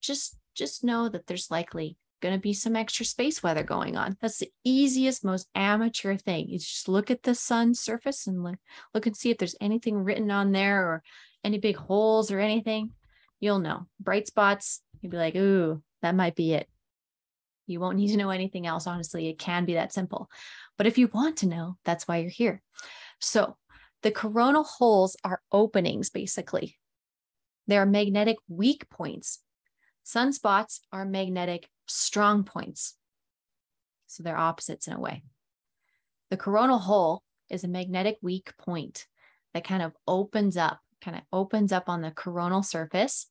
just just know that there's likely going to be some extra space weather going on. That's the easiest, most amateur thing. You just look at the sun's surface and look, look and see if there's anything written on there or any big holes or anything. You'll know. Bright spots, you'd be like, ooh, that might be it. You won't need to know anything else. Honestly, it can be that simple. But if you want to know, that's why you're here. So the coronal holes are openings, basically. They are magnetic weak points Sunspots are magnetic strong points. So they're opposites in a way. The coronal hole is a magnetic weak point that kind of opens up, kind of opens up on the coronal surface,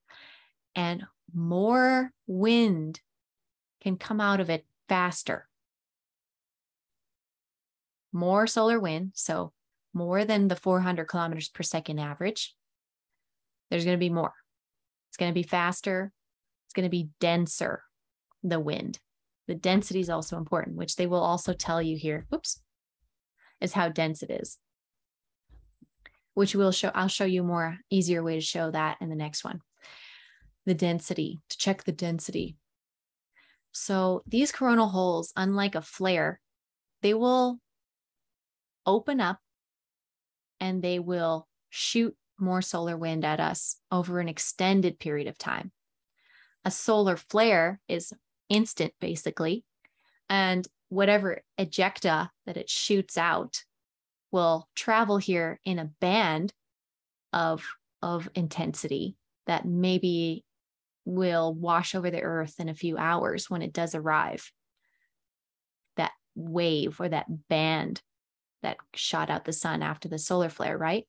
and more wind can come out of it faster. More solar wind, so more than the 400 kilometers per second average, there's going to be more. It's going to be faster, it's going to be denser, the wind. The density is also important, which they will also tell you here. Oops, is how dense it is. Which will show, I'll show you more easier way to show that in the next one. The density, to check the density. So these coronal holes, unlike a flare, they will open up and they will shoot more solar wind at us over an extended period of time a solar flare is instant, basically. And whatever ejecta that it shoots out will travel here in a band of, of intensity that maybe will wash over the earth in a few hours when it does arrive. That wave or that band that shot out the sun after the solar flare, right?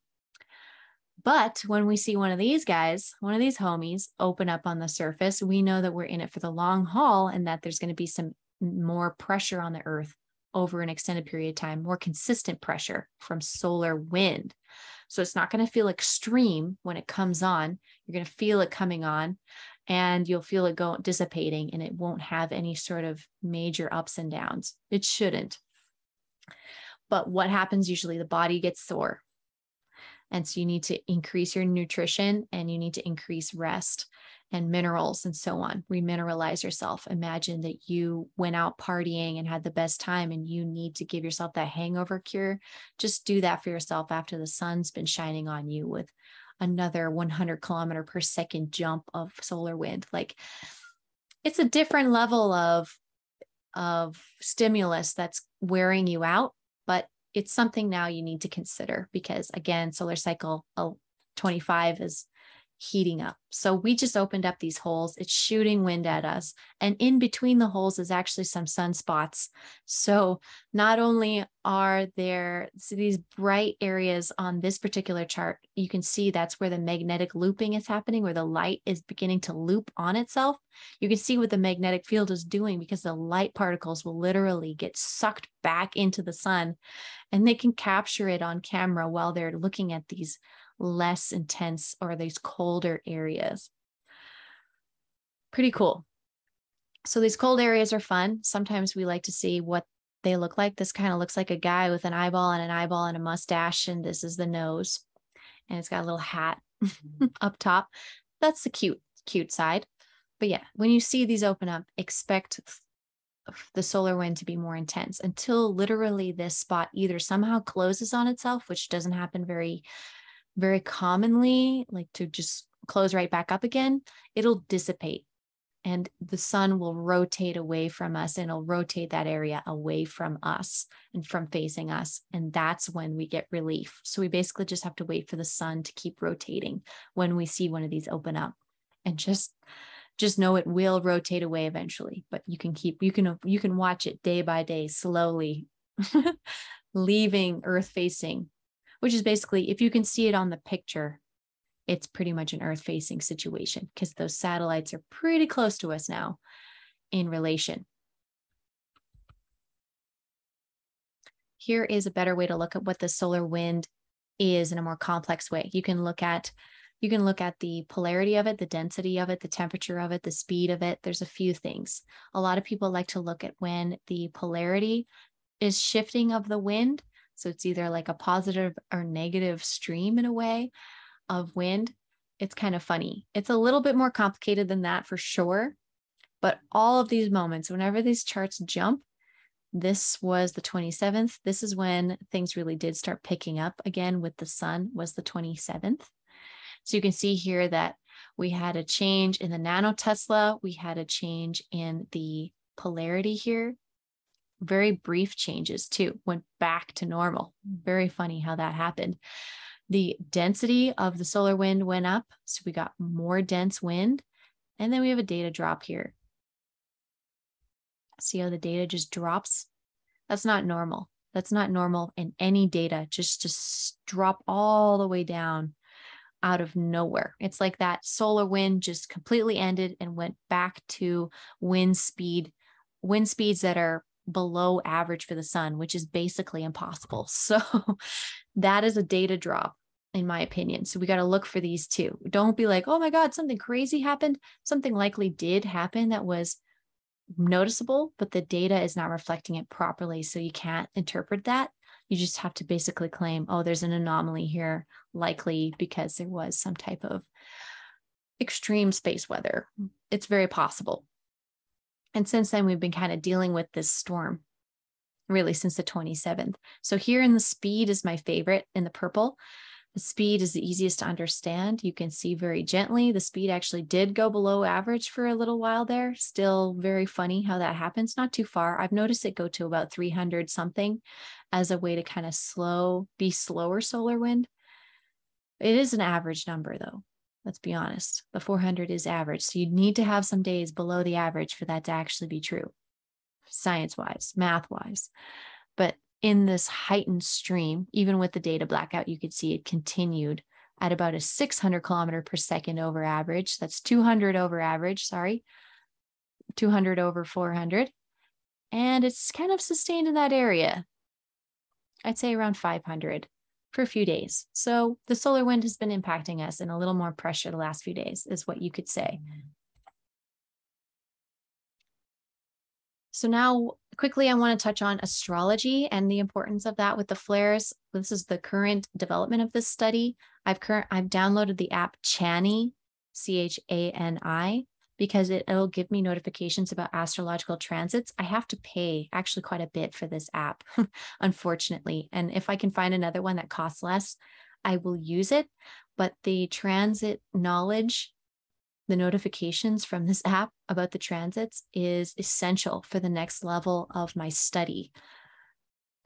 But when we see one of these guys, one of these homies open up on the surface, we know that we're in it for the long haul and that there's going to be some more pressure on the earth over an extended period of time, more consistent pressure from solar wind. So it's not going to feel extreme when it comes on. You're going to feel it coming on and you'll feel it go dissipating and it won't have any sort of major ups and downs. It shouldn't. But what happens usually the body gets sore. And so you need to increase your nutrition and you need to increase rest and minerals and so on. Remineralize yourself. Imagine that you went out partying and had the best time and you need to give yourself that hangover cure. Just do that for yourself after the sun's been shining on you with another 100 kilometer per second jump of solar wind. Like it's a different level of of stimulus that's wearing you out, but it's something now you need to consider because again, solar cycle uh, 25 is heating up. So we just opened up these holes. It's shooting wind at us. And in between the holes is actually some sunspots. So not only are there so these bright areas on this particular chart, you can see that's where the magnetic looping is happening, where the light is beginning to loop on itself. You can see what the magnetic field is doing because the light particles will literally get sucked back into the sun and they can capture it on camera while they're looking at these less intense or these colder areas. Pretty cool. So these cold areas are fun. Sometimes we like to see what they look like. This kind of looks like a guy with an eyeball and an eyeball and a mustache, and this is the nose. And it's got a little hat mm-hmm. up top. That's the cute, cute side. But yeah, when you see these open up, expect the solar wind to be more intense until literally this spot either somehow closes on itself, which doesn't happen very very commonly, like to just close right back up again, it'll dissipate and the sun will rotate away from us and it'll rotate that area away from us and from facing us. And that's when we get relief. So we basically just have to wait for the sun to keep rotating when we see one of these open up and just just know it will rotate away eventually but you can keep you can you can watch it day by day slowly leaving earth facing which is basically if you can see it on the picture, it's pretty much an Earth facing situation because those satellites are pretty close to us now in relation. Here is a better way to look at what the solar wind is in a more complex way. You can look at you can look at the polarity of it, the density of it, the temperature of it, the speed of it. There's a few things. A lot of people like to look at when the polarity is shifting of the wind so it's either like a positive or negative stream in a way of wind. It's kind of funny. It's a little bit more complicated than that for sure. But all of these moments, whenever these charts jump, this was the 27th. This is when things really did start picking up again with the sun was the 27th. So you can see here that we had a change in the nanotesla. We had a change in the polarity here very brief changes too, went back to normal. Mm. Very funny how that happened. The density of the solar wind went up. So we got more dense wind. And then we have a data drop here. See how the data just drops? That's not normal. That's not normal in any data, just to drop all the way down out of nowhere. It's like that solar wind just completely ended and went back to wind speed, wind speeds that are below average for the sun, which is basically impossible. So that is a data drop in my opinion. So we got to look for these too. Don't be like, oh my God, something crazy happened. Something likely did happen that was noticeable, but the data is not reflecting it properly. So you can't interpret that. You just have to basically claim, oh, there's an anomaly here, likely because there was some type of extreme space weather. It's very possible. And since then, we've been kind of dealing with this storm really since the 27th. So here in the speed is my favorite in the purple. The speed is the easiest to understand. You can see very gently. The speed actually did go below average for a little while there. Still very funny how that happens. Not too far. I've noticed it go to about 300 something as a way to kind of slow, be slower solar wind. It is an average number though. Let's be honest. The 400 is average. So you need to have some days below the average for that to actually be true, science wise, math wise. But in this heightened stream, even with the data blackout, you could see it continued at about a 600 kilometer per second over average. That's 200 over average, sorry, 200 over 400. And it's kind of sustained in that area. I'd say around 500 for a few days. So the solar wind has been impacting us and a little more pressure the last few days, is what you could say. So now quickly I want to touch on astrology and the importance of that with the flares. This is the current development of this study. I've current I've downloaded the app Chani, C H A N I, because it, it'll give me notifications about astrological transits. I have to pay actually quite a bit for this app, unfortunately. And if I can find another one that costs less, I will use it. But the transit knowledge the notifications from this app about the transits is essential for the next level of my study.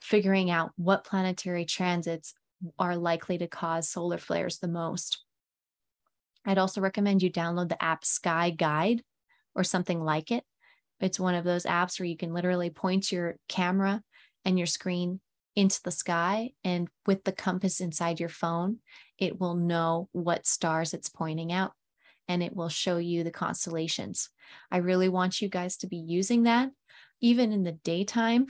Figuring out what planetary transits are likely to cause solar flares the most. I'd also recommend you download the app Sky Guide or something like it. It's one of those apps where you can literally point your camera and your screen into the sky, and with the compass inside your phone, it will know what stars it's pointing out and it will show you the constellations. I really want you guys to be using that even in the daytime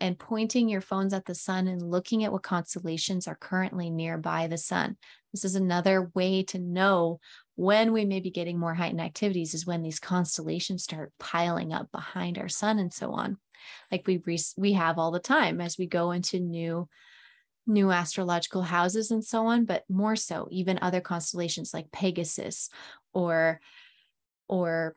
and pointing your phones at the sun and looking at what constellations are currently nearby the sun. This is another way to know when we may be getting more heightened activities is when these constellations start piling up behind our sun and so on. Like we we have all the time as we go into new new astrological houses and so on, but more so even other constellations like Pegasus or or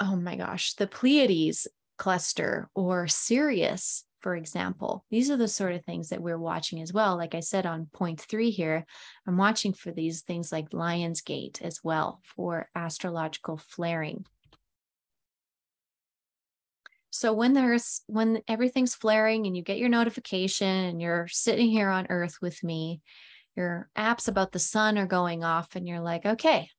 oh my gosh, the Pleiades cluster or Sirius, for example. These are the sort of things that we're watching as well. Like I said on point three here, I'm watching for these things like Lion's Gate as well for astrological flaring. So when there's when everything's flaring and you get your notification and you're sitting here on earth with me, your apps about the sun are going off and you're like, "Okay,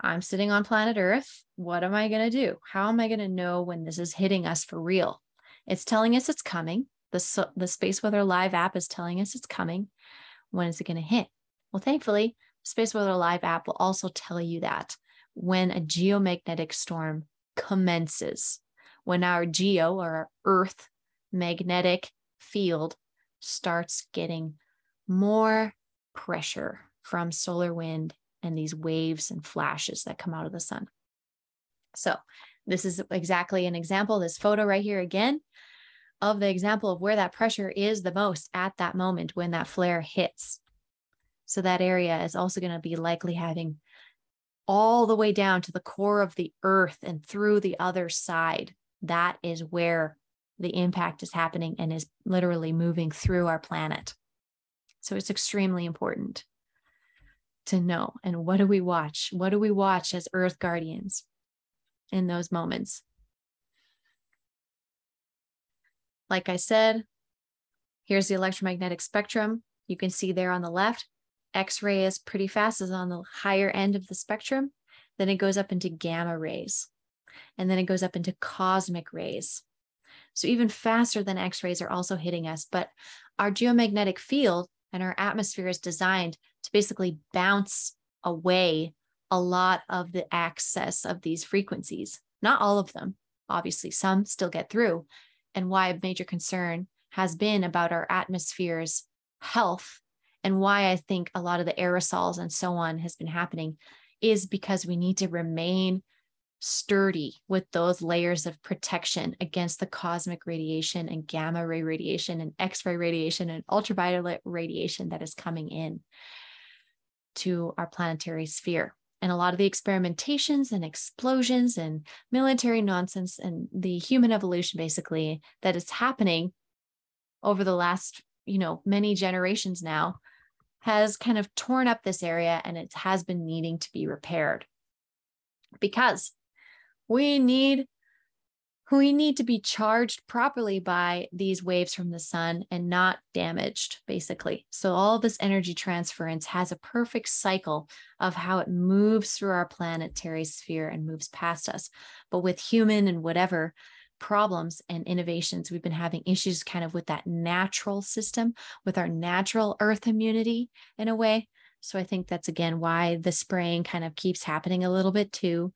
I'm sitting on planet Earth. What am I going to do? How am I going to know when this is hitting us for real? It's telling us it's coming. The, the Space Weather Live app is telling us it's coming. When is it going to hit? Well, thankfully, Space Weather Live app will also tell you that when a geomagnetic storm commences, when our geo or our Earth magnetic field starts getting more pressure from solar wind and these waves and flashes that come out of the sun. So, this is exactly an example, this photo right here again, of the example of where that pressure is the most at that moment when that flare hits. So, that area is also going to be likely having all the way down to the core of the earth and through the other side. That is where the impact is happening and is literally moving through our planet. So, it's extremely important to know. And what do we watch? What do we watch as earth guardians in those moments? Like I said, here's the electromagnetic spectrum. You can see there on the left, X ray is pretty fast, is on the higher end of the spectrum. Then it goes up into gamma rays, and then it goes up into cosmic rays. So even faster than X rays are also hitting us. But our geomagnetic field and our atmosphere is designed to basically bounce away a lot of the access of these frequencies. Not all of them, obviously, some still get through. And why a major concern has been about our atmosphere's health and why I think a lot of the aerosols and so on has been happening is because we need to remain sturdy with those layers of protection against the cosmic radiation and gamma ray radiation and x-ray radiation and ultraviolet radiation that is coming in to our planetary sphere and a lot of the experimentations and explosions and military nonsense and the human evolution basically that is happening over the last you know many generations now has kind of torn up this area and it has been needing to be repaired. Because we need we need to be charged properly by these waves from the sun and not damaged, basically. So, all this energy transference has a perfect cycle of how it moves through our planetary sphere and moves past us. But with human and whatever problems and innovations, we've been having issues kind of with that natural system, with our natural earth immunity in a way. So I think that's again why the spraying kind of keeps happening a little bit too.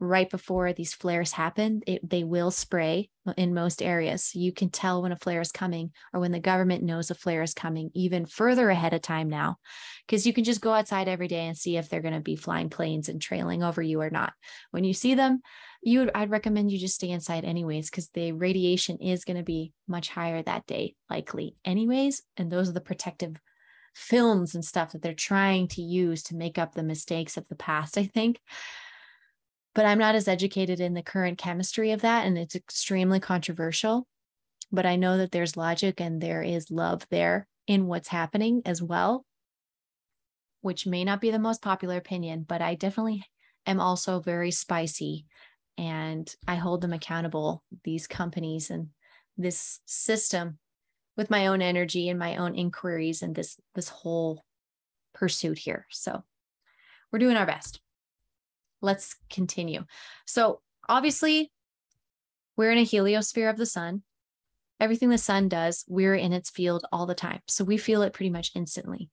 Right before these flares happen, it, they will spray in most areas. You can tell when a flare is coming or when the government knows a flare is coming even further ahead of time now, because you can just go outside every day and see if they're going to be flying planes and trailing over you or not. When you see them, you I'd recommend you just stay inside anyways, because the radiation is going to be much higher that day, likely anyways. And those are the protective films and stuff that they're trying to use to make up the mistakes of the past, I think. But I'm not as educated in the current chemistry of that, and it's extremely controversial. But I know that there's logic and there is love there in what's happening as well, which may not be the most popular opinion, but I definitely am also very spicy and I hold them accountable, these companies and this system with my own energy and my own inquiries and this this whole pursuit here. So we're doing our best. Let's continue. So obviously we're in a heliosphere of the sun. Everything the sun does, we're in its field all the time. So we feel it pretty much instantly.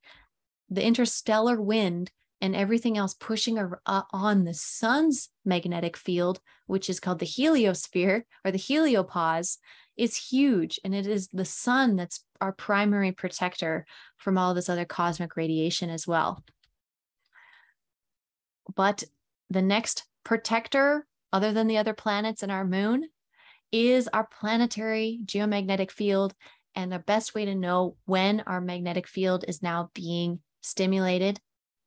The interstellar wind and everything else pushing uh, on the sun's magnetic field, which is called the heliosphere or the heliopause, is huge. And it is the sun that's our primary protector from all this other cosmic radiation as well. But the next protector, other than the other planets and our moon, is our planetary geomagnetic field. And the best way to know when our magnetic field is now being stimulated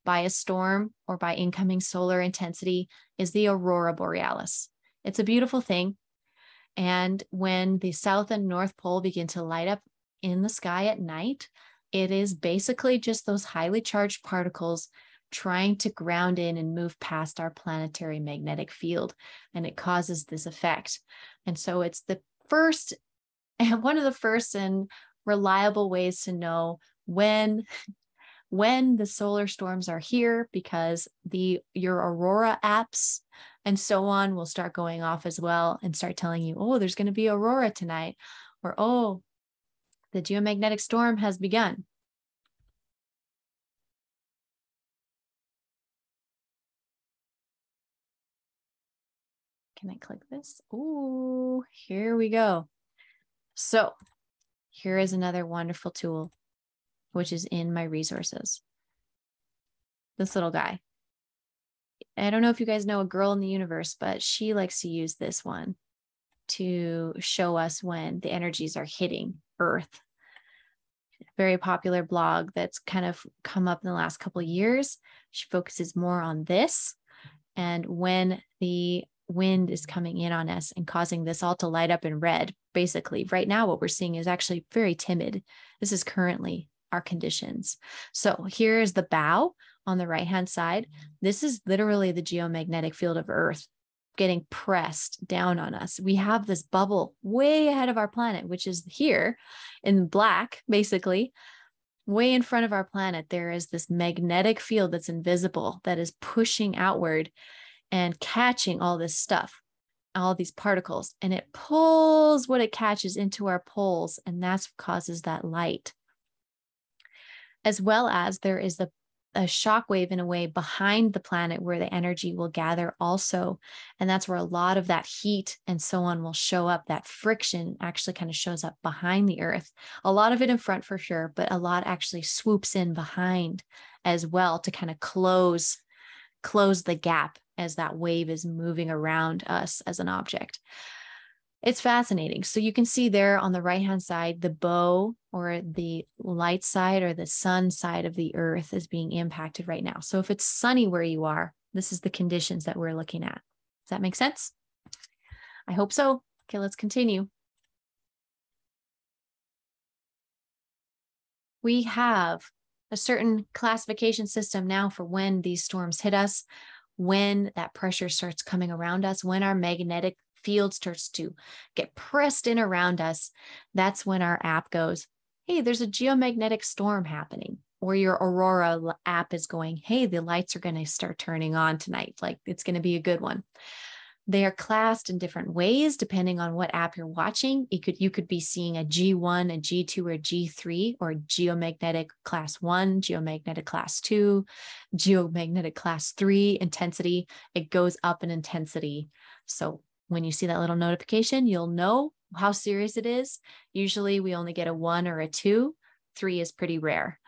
by a storm or by incoming solar intensity is the aurora borealis. It's a beautiful thing. And when the south and north pole begin to light up in the sky at night, it is basically just those highly charged particles trying to ground in and move past our planetary magnetic field. And it causes this effect. And so it's the first, and one of the first and reliable ways to know when when the solar storms are here because the your aurora apps and so on will start going off as well and start telling you oh there's going to be aurora tonight or oh the geomagnetic storm has begun. Can i click this? Oh here we go. So here is another wonderful tool which is in my resources. This little guy. I don't know if you guys know a girl in the universe, but she likes to use this one to show us when the energies are hitting Earth. Very popular blog that's kind of come up in the last couple years. She focuses more on this and when the wind is coming in on us and causing this all to light up in red. Basically, right now, what we're seeing is actually very timid. This is currently our conditions. So here is the bow on the right hand side. This is literally the geomagnetic field of Earth getting pressed down on us. We have this bubble way ahead of our planet, which is here in black, basically. Way in front of our planet, there is this magnetic field that's invisible that is pushing outward and catching all this stuff, all these particles, and it pulls what it catches into our poles, and that's what causes that light as well as there is the a shock wave in a way behind the planet where the energy will gather also. And that's where a lot of that heat and so on will show up. That friction actually kind of shows up behind the earth. A lot of it in front for sure but a lot actually swoops in behind as well to kind of close close the gap as that wave is moving around us as an object it's fascinating. So you can see there on the right hand side, the bow or the light side or the sun side of the earth is being impacted right now. So if it's sunny where you are, this is the conditions that we're looking at. Does that make sense? I hope so. Okay, let's continue. We have a certain classification system now for when these storms hit us, when that pressure starts coming around us, when our magnetic field starts to get pressed in around us, that's when our app goes, Hey, there's a geomagnetic storm happening. Or your Aurora app is going, Hey, the lights are going to start turning on tonight. Like it's going to be a good one. They are classed in different ways depending on what app you're watching. You could you could be seeing a G1, a G2, or G3, or geomagnetic class one, geomagnetic class two, geomagnetic class three intensity. It goes up in intensity. So when you see that little notification, you'll know how serious it is. Usually we only get a one or a two. Three is pretty rare.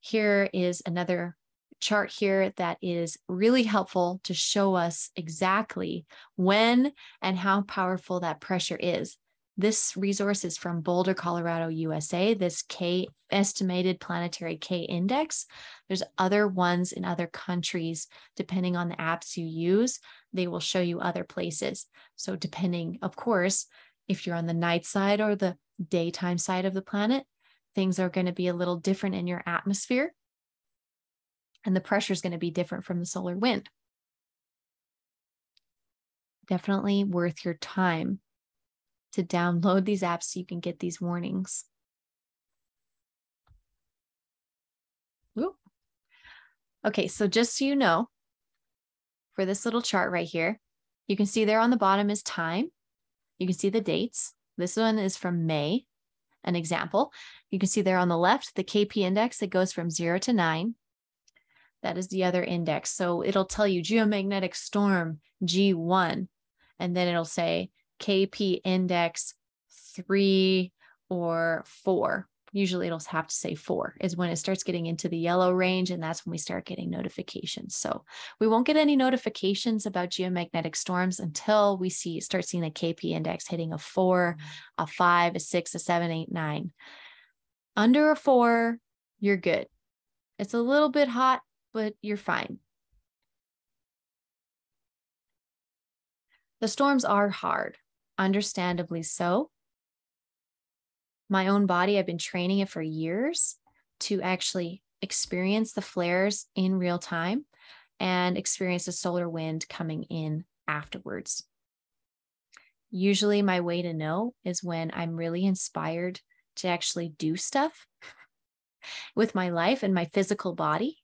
Here is another chart here that is really helpful to show us exactly when and how powerful that pressure is. This resource is from Boulder, Colorado, USA. This K estimated planetary K index. There's other ones in other countries, depending on the apps you use, they will show you other places. So, depending, of course, if you're on the night side or the daytime side of the planet, things are going to be a little different in your atmosphere and the pressure is going to be different from the solar wind. Definitely worth your time to download these apps so you can get these warnings. Ooh. Okay, so just so you know, for this little chart right here, you can see there on the bottom is time. You can see the dates. This one is from May, an example. You can see there on the left, the KP index that goes from zero to nine. That is the other index. So it'll tell you geomagnetic storm G1, and then it'll say KP index three or four. Usually it'll have to say four is when it starts getting into the yellow range, and that's when we start getting notifications. So we won't get any notifications about geomagnetic storms until we see start seeing the KP index hitting a four, a five, a six, a seven, eight, nine. Under a four, you're good. It's a little bit hot, but you're fine. The storms are hard, understandably so. My own body, I've been training it for years to actually experience the flares in real time and experience the solar wind coming in afterwards. Usually, my way to know is when I'm really inspired to actually do stuff with my life and my physical body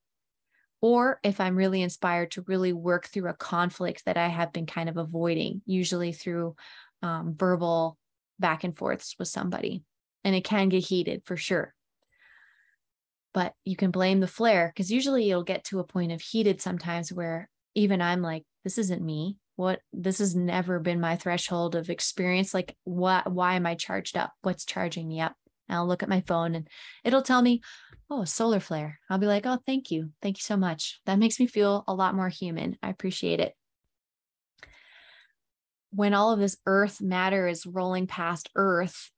or if I'm really inspired to really work through a conflict that I have been kind of avoiding, usually through um, verbal back and forths with somebody. And it can get heated for sure. But you can blame the flare because usually you'll get to a point of heated sometimes where even I'm like, this isn't me. What this has never been my threshold of experience. Like, what, why am I charged up? What's charging me up? And I'll look at my phone and it'll tell me, oh, solar flare. I'll be like, oh, thank you. Thank you so much. That makes me feel a lot more human. I appreciate it. When all of this earth matter is rolling past earth,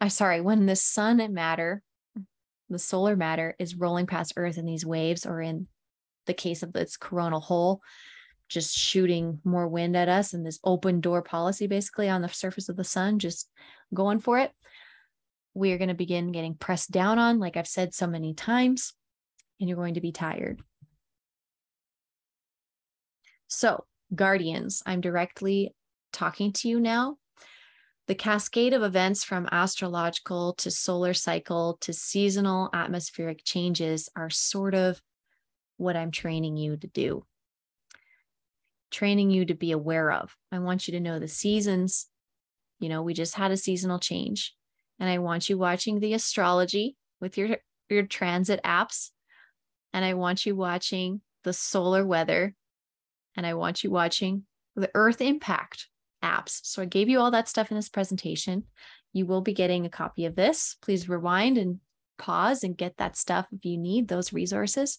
I'm sorry, when the sun matter, the solar matter is rolling past earth in these waves, or in the case of its coronal hole, just shooting more wind at us and this open door policy basically on the surface of the sun, just going for it we are going to begin getting pressed down on, like I've said so many times, and you're going to be tired. So, guardians, I'm directly talking to you now. The cascade of events from astrological to solar cycle to seasonal atmospheric changes are sort of what I'm training you to do. Training you to be aware of. I want you to know the seasons. You know, we just had a seasonal change and I want you watching the astrology with your your transit apps and I want you watching the solar weather and I want you watching the earth impact apps. So I gave you all that stuff in this presentation. You will be getting a copy of this. Please rewind and pause and get that stuff if you need those resources.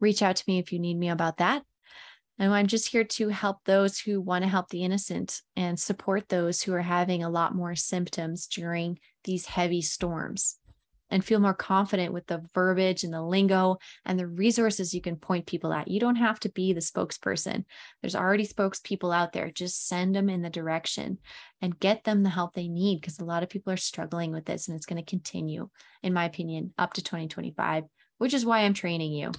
Reach out to me if you need me about that. And I'm just here to help those who want to help the innocent and support those who are having a lot more symptoms during these heavy storms and feel more confident with the verbiage and the lingo and the resources you can point people at. You don't have to be the spokesperson. There's already spokespeople out there. Just send them in the direction and get them the help they need because a lot of people are struggling with this and it's going to continue, in my opinion, up to 2025, which is why I'm training you.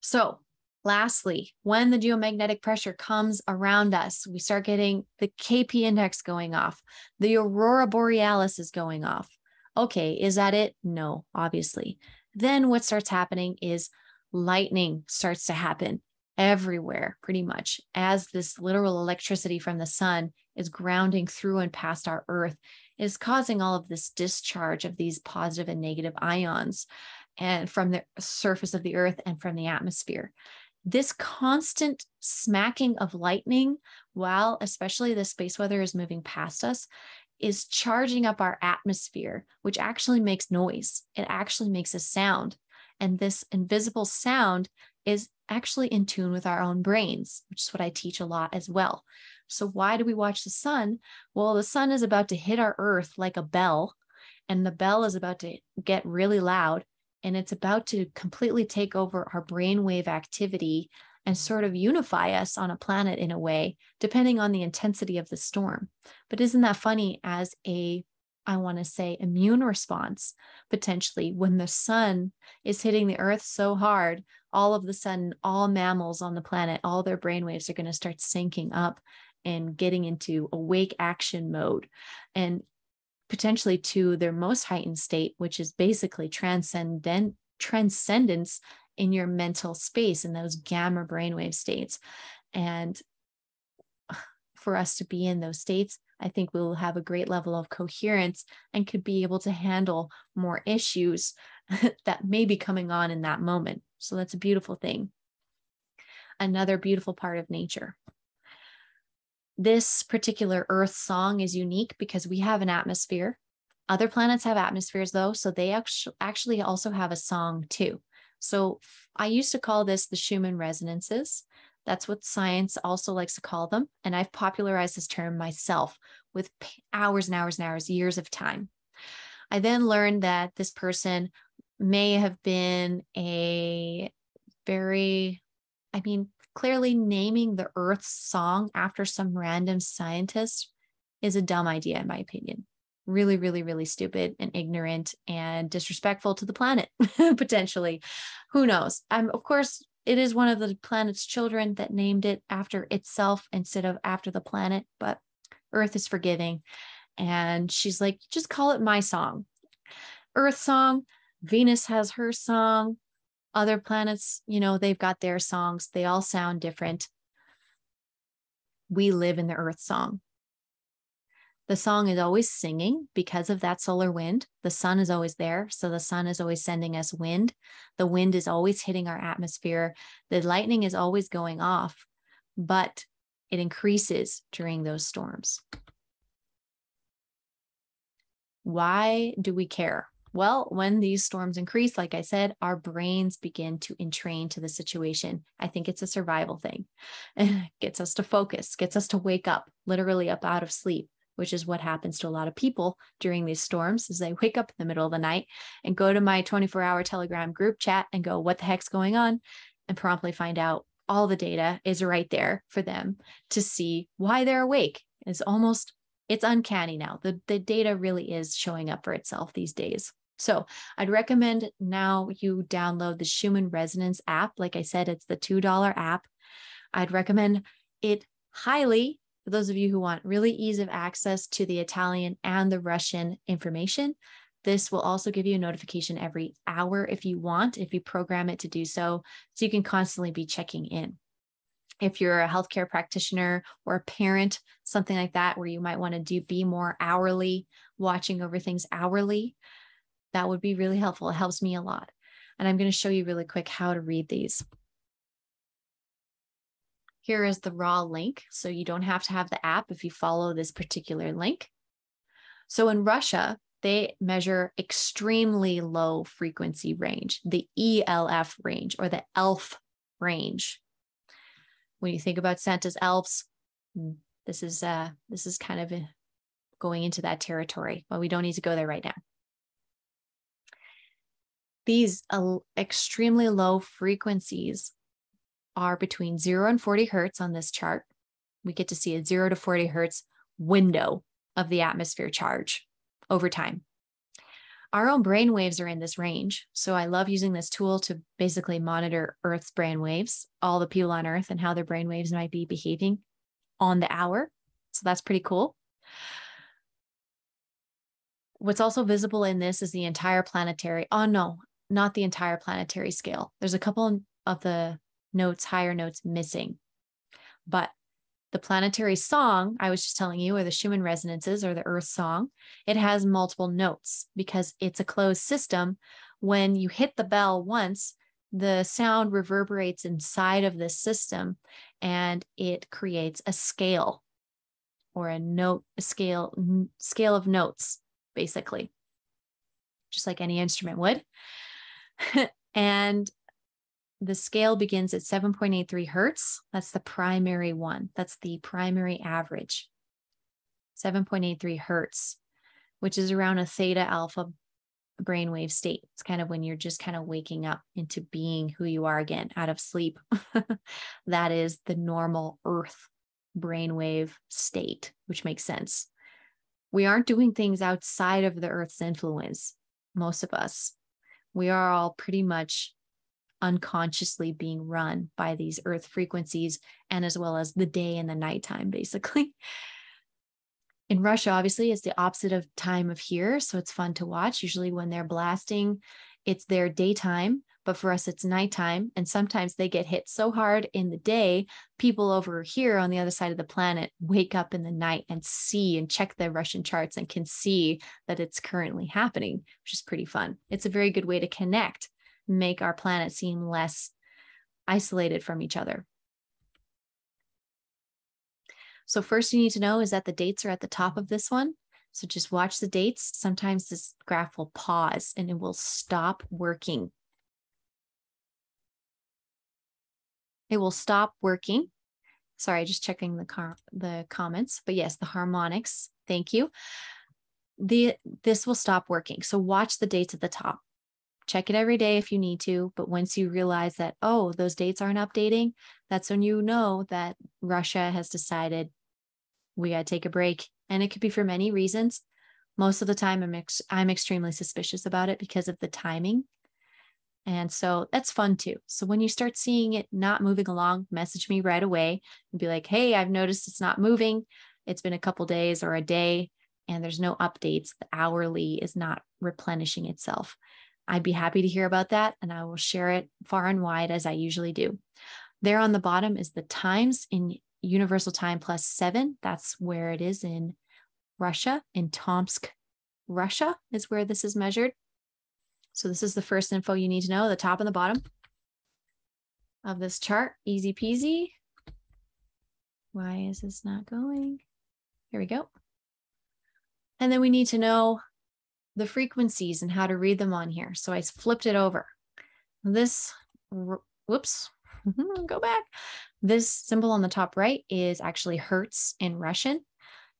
So, lastly, when the geomagnetic pressure comes around us, we start getting the KP index going off, the aurora borealis is going off. Okay, is that it? No, obviously. Then what starts happening is lightning starts to happen. everywhere, pretty much, as this literal electricity from the sun is grounding through and past our earth, is causing all of this discharge of these positive and negative ions and from the surface of the earth and from the atmosphere this constant smacking of lightning while especially the space weather is moving past us is charging up our atmosphere which actually makes noise. It actually makes a sound. And this invisible sound is actually in tune with our own brains which is what i teach a lot as well. So why do we watch the sun? Well the sun is about to hit our earth like a bell and the bell is about to get really loud and it's about to completely take over our brainwave activity and sort of unify us on a planet in a way, depending on the intensity of the storm. But isn't that funny as a I want to say immune response potentially when the sun is hitting the earth so hard, all of a sudden, all mammals on the planet, all their brainwaves are going to start syncing up and getting into awake action mode. And potentially to their most heightened state, which is basically transcendent transcendence in your mental space in those gamma brainwave states. And for us to be in those states, I think we will have a great level of coherence and could be able to handle more issues that may be coming on in that moment. So that's a beautiful thing. Another beautiful part of nature. This particular Earth song is unique because we have an atmosphere. Other planets have atmospheres though, so they actually also have a song too. So I used to call this the Schumann resonances. That's what science also likes to call them. And I've popularized this term myself with hours and hours and hours, years of time. I then learned that this person may have been a very, I mean, clearly naming the Earth's song after some random scientist is a dumb idea, in my opinion. Really, really, really stupid and ignorant and disrespectful to the planet, potentially. Who knows? I'm, of course, it is one of the planet's children that named it after itself instead of after the planet, but Earth is forgiving. And she's like, just call it my song. Earth song. Venus has her song other planets, you know, they've got their songs, they all sound different. We live in the earth song. The song is always singing because of that solar wind. The sun is always there. So the sun is always sending us wind. The wind is always hitting our atmosphere. The lightning is always going off, but it increases during those storms. Why do we care? Well, when these storms increase, like I said, our brains begin to entrain to the situation. I think it's a survival thing. It gets us to focus, gets us to wake up, literally up out of sleep, which is what happens to a lot of people during these storms is they wake up in the middle of the night and go to my 24-hour Telegram group chat and go, what the heck's going on? And promptly find out all the data is right there for them to see why they're awake. It's almost it's uncanny now. The, the data really is showing up for itself these days. So I'd recommend now you download the Schumann Resonance app. Like I said, it's the $2 app. I'd recommend it highly for those of you who want really ease of access to the Italian and the Russian information. This will also give you a notification every hour if you want, if you program it to do so, so you can constantly be checking in. If you're a healthcare practitioner or a parent, something like that, where you might want to do be more hourly, watching over things hourly, that would be really helpful. It helps me a lot. And I'm going to show you really quick how to read these. Here is the raw link. So you don't have to have the app if you follow this particular link. So in Russia, they measure extremely low frequency range, the ELF range or the ELF range. When you think about Santa's elves, mm, this is uh, this is kind of going into that territory, but we don't need to go there right now these uh, extremely low frequencies are between 0 and 40 hertz on this chart. We get to see a 0 to 40 hertz window of the atmosphere charge over time. Our own brain waves are in this range. So I love using this tool to basically monitor Earth's brain waves, all the people on Earth and how their brain waves might be behaving on the hour. So that's pretty cool. What's also visible in this is the entire planetary. Oh, no, not the entire planetary scale. There's a couple of the notes, higher notes missing. But the planetary song, I was just telling you, or the Schumann resonances or the Earth song, it has multiple notes because it's a closed system. When you hit the bell once, the sound reverberates inside of this system and it creates a scale or a note, a scale, scale of notes, basically, just like any instrument would. and the scale begins at 7.83 hertz. That's the primary one. That's the primary average. 7.83 hertz, which is around a theta alpha brainwave state. It's kind of when you're just kind of waking up into being who you are again out of sleep. that is the normal earth brainwave state, which makes sense. We aren't doing things outside of the earth's influence, most of us. We are all pretty much unconsciously being run by these earth frequencies and as well as the day and the nighttime basically. In russia obviously it's the opposite of time of here so it's fun to watch. Usually when they're blasting it's their daytime but for us it's nighttime and sometimes they get hit so hard in the day people over here on the other side of the planet wake up in the night and see and check their russian charts and can see that it's currently happening which is pretty fun it's a very good way to connect make our planet seem less isolated from each other. So, first, you need to know is that the dates are at the top of this one. So, just watch the dates. Sometimes this graph will pause and it will stop working. It will stop working. Sorry, just checking the car the comments. But yes, the harmonics. Thank you. The this will stop working. So watch the dates at the top check it every day if you need to. But once you realize that, oh, those dates aren't updating, that's when you know that Russia has decided we got to take a break. And it could be for many reasons. Most of the time, I'm, ex- I'm extremely suspicious about it because of the timing. And so that's fun too. So when you start seeing it not moving along, message me right away and be like, hey, I've noticed it's not moving. It's been a couple days or a day and there's no updates. The hourly is not replenishing itself. I'd be happy to hear about that and I will share it far and wide as I usually do. There on the bottom is the times in universal time plus seven. That's where it is in Russia, in Tomsk, Russia is where this is measured. So this is the first info you need to know, the top and the bottom of this chart. Easy peasy. Why is this not going? Here we go. And then we need to know the frequencies and how to read them on here. So I flipped it over. This, whoops, go back. This symbol on the top right is actually hertz in Russian.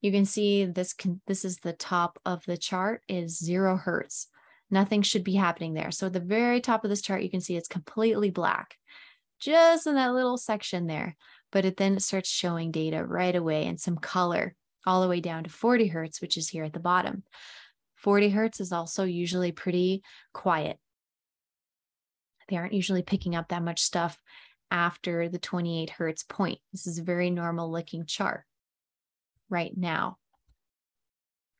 You can see this can, this is the top of the chart is zero hertz. Nothing should be happening there. So at the very top of this chart, you can see it's completely black, just in that little section there. But it then starts showing data right away and some color all the way down to 40 hertz, which is here at the bottom. 40 hertz is also usually pretty quiet. They aren't usually picking up that much stuff after the 28 hertz point. This is a very normal looking chart right now.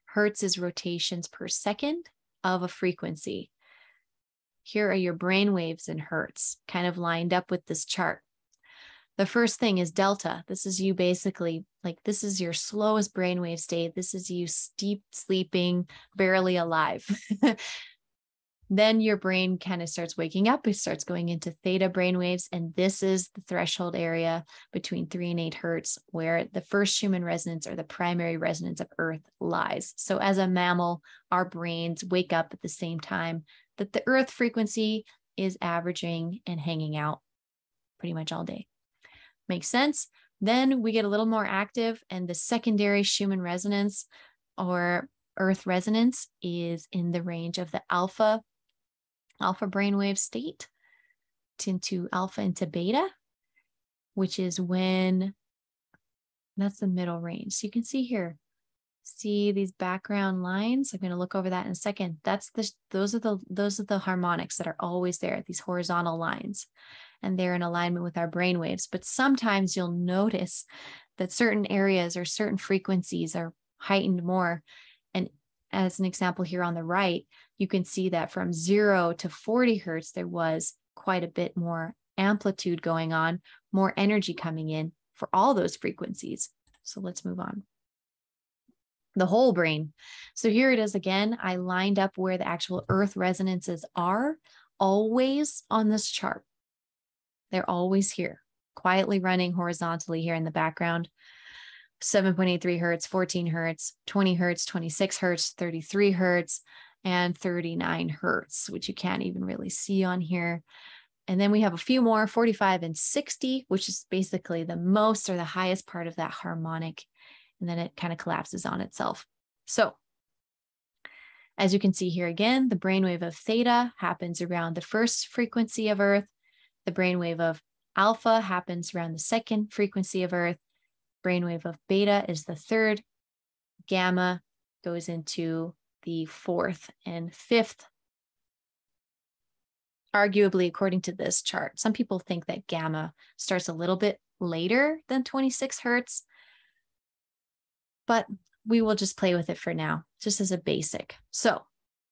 Hertz is rotations per second of a frequency. Here are your brain waves in hertz, kind of lined up with this chart. The first thing is delta. This is you basically like this is your slowest brainwave state. This is you steep sleeping, barely alive. then your brain kind of starts waking up. It starts going into theta brainwaves. And this is the threshold area between three and eight hertz, where the first Schumann resonance or the primary resonance of Earth lies. So, as a mammal, our brains wake up at the same time that the Earth frequency is averaging and hanging out pretty much all day. Makes sense. Then we get a little more active, and the secondary Schumann resonance or Earth resonance is in the range of the alpha, alpha brainwave state into alpha into beta, which is when that's the middle range. So you can see here, see these background lines. I'm going to look over that in a second. That's the those are the those are the harmonics that are always there, these horizontal lines and they're in alignment with our brain waves. But sometimes you'll notice that certain areas or certain frequencies are heightened more. And as an example here on the right, you can see that from zero to 40 hertz, there was quite a bit more amplitude going on, more energy coming in for all those frequencies. So let's move on. The whole brain. So here it is again. I lined up where the actual earth resonances are always on this chart. They're always here, quietly running horizontally here in the background. 7.83 hertz, 14 hertz, 20 hertz, 26 hertz, 33 hertz, and 39 hertz, which you can't even really see on here. And then we have a few more 45 and 60, which is basically the most or the highest part of that harmonic. And then it kind of collapses on itself. So, as you can see here again, the brainwave of theta happens around the first frequency of Earth. The brainwave of alpha happens around the second frequency of Earth. Brainwave of beta is the third. Gamma goes into the fourth and fifth arguably, according to this chart, some people think that gamma starts a little bit later than 26 hertz, but we will just play with it for now, just as a basic. So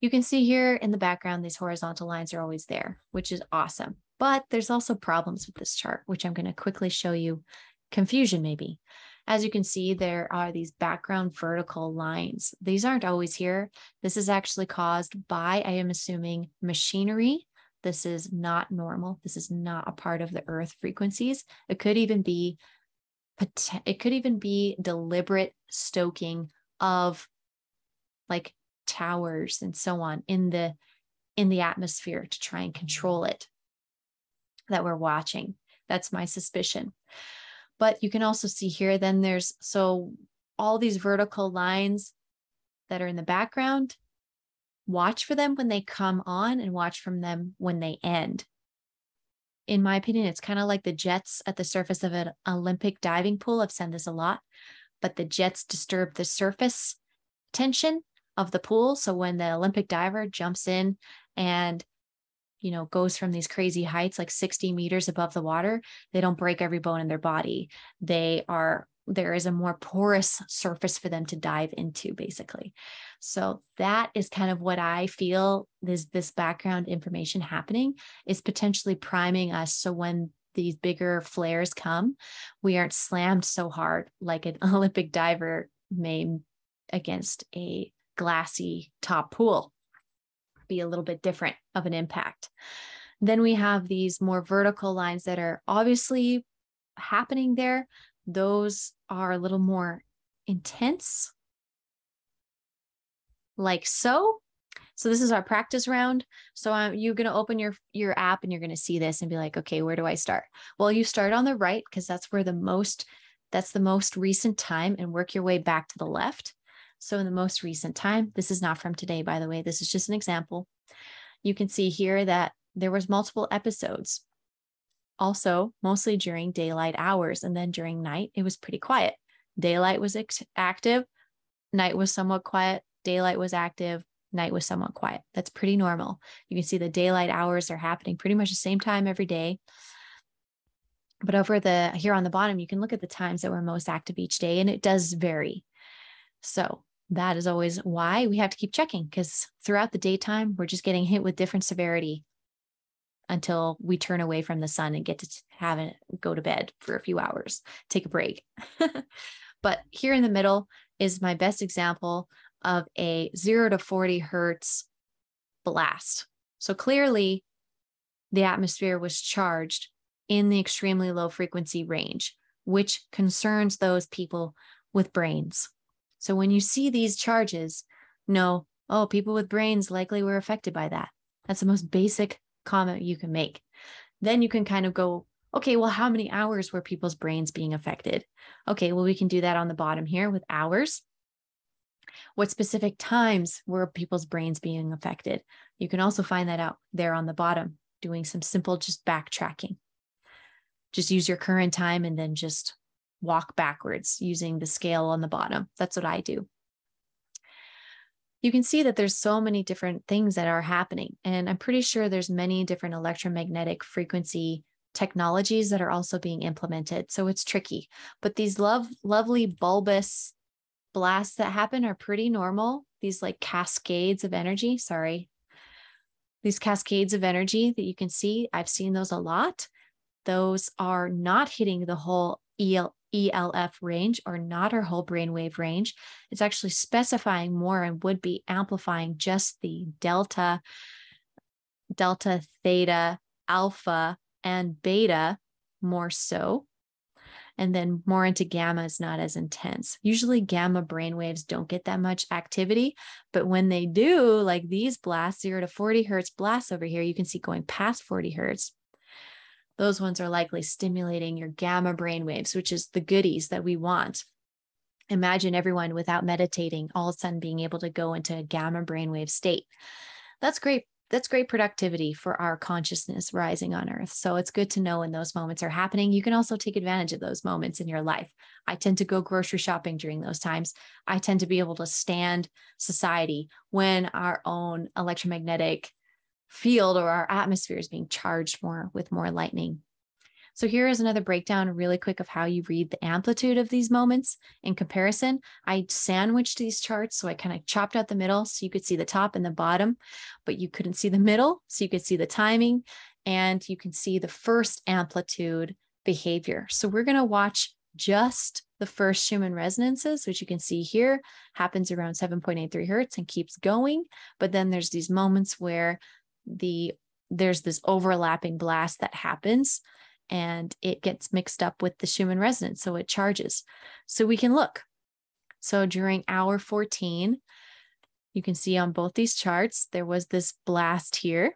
you can see here in the background, these horizontal lines are always there, which is awesome. But there's also problems with this chart, which I'm going to quickly show you confusion maybe. As you can see, there are these background vertical lines. These aren't always here. This is actually caused by, I am assuming, machinery this is not normal. This is not a part of the earth frequencies. It could even be it could even be deliberate stoking of like towers and so on in the in the atmosphere to try and control it that we're watching. That's my suspicion. But you can also see here then there's so all these vertical lines that are in the background watch for them when they come on and watch from them when they end. In my opinion, it's kind of like the jets at the surface of an Olympic diving pool. I've said this a lot, but the jets disturb the surface tension of the pool. So when the Olympic diver jumps in and you know goes from these crazy heights like 60 meters above the water they don't break every bone in their body. They are there is a more porous surface for them to dive into basically. So that is kind of what i feel is this background information happening is potentially priming us. So when these bigger flares come we aren't slammed so hard like an olympic diver may against a glassy top pool be a little bit different of an impact then we have these more vertical lines that are obviously happening there those are a little more intense, like so. So this is our practice round. So um, you're going to open your your app and you're going to see this and be like, okay, where do I start? Well, you start on the right because that's where the most that's the most recent time and work your way back to the left. So in the most recent time, this is not from today, by the way. This is just an example. You can see here that there was multiple episodes also mostly during daylight hours. And then during night, it was pretty quiet. Daylight was active, night was somewhat quiet, daylight was active, night was somewhat quiet. That's pretty normal. You can see the daylight hours are happening pretty much the same time every day. But over the here on the bottom, you can look at the times that were most active each day, and it does vary. So that is always why we have to keep checking because throughout the daytime, we're just getting hit with different severity until we turn away from the sun and get to have it go to bed for a few hours, take a break. but here in the middle is my best example of a zero to 40 hertz blast. So clearly, the atmosphere was charged in the extremely low frequency range, which concerns those people with brains. So when you see these charges, know, oh, people with brains likely were affected by that. That's the most basic comment you can make. Then you can kind of go, okay, well, how many hours were people's brains being affected? Okay, well, we can do that on the bottom here with hours. What specific times were people's brains being affected? You can also find that out there on the bottom, doing some simple just backtracking. Just use your current time and then just walk backwards using the scale on the bottom. That's what I do. You can see that there's so many different things that are happening and i'm pretty sure there's many different electromagnetic frequency technologies that are also being implemented so it's tricky. But these love lovely bulbous blasts that happen are pretty normal. These like cascades of energy sorry. These cascades of energy that you can see i've seen those a lot. Those are not hitting the whole EL, ELF range or not our whole brainwave range. It's actually specifying more and would be amplifying just the delta, delta, theta, alpha, and beta more so. And then more into gamma is not as intense. Usually, gamma brainwaves don't get that much activity, but when they do, like these blasts, zero to 40 hertz blasts over here, you can see going past 40 hertz those ones are likely stimulating your gamma brain waves, which is the goodies that we want. Imagine everyone without meditating all of a sudden being able to go into a gamma brainwave state. That's great. That's great productivity for our consciousness rising on earth. So it's good to know when those moments are happening. You can also take advantage of those moments in your life. I tend to go grocery shopping during those times. I tend to be able to stand society when our own electromagnetic field or our atmosphere is being charged more with more lightning. So here is another breakdown really quick of how you read the amplitude of these moments in comparison. I sandwiched these charts. So I kind of chopped out the middle so you could see the top and the bottom, but you couldn't see the middle. So you could see the timing and you can see the first amplitude behavior. So we're going to watch just the first Schumann resonances, which you can see here happens around 7.83 hertz and keeps going. But then there's these moments where the there's this overlapping blast that happens and it gets mixed up with the Schumann resonance. So it charges. So we can look. So during hour 14, you can see on both these charts, there was this blast here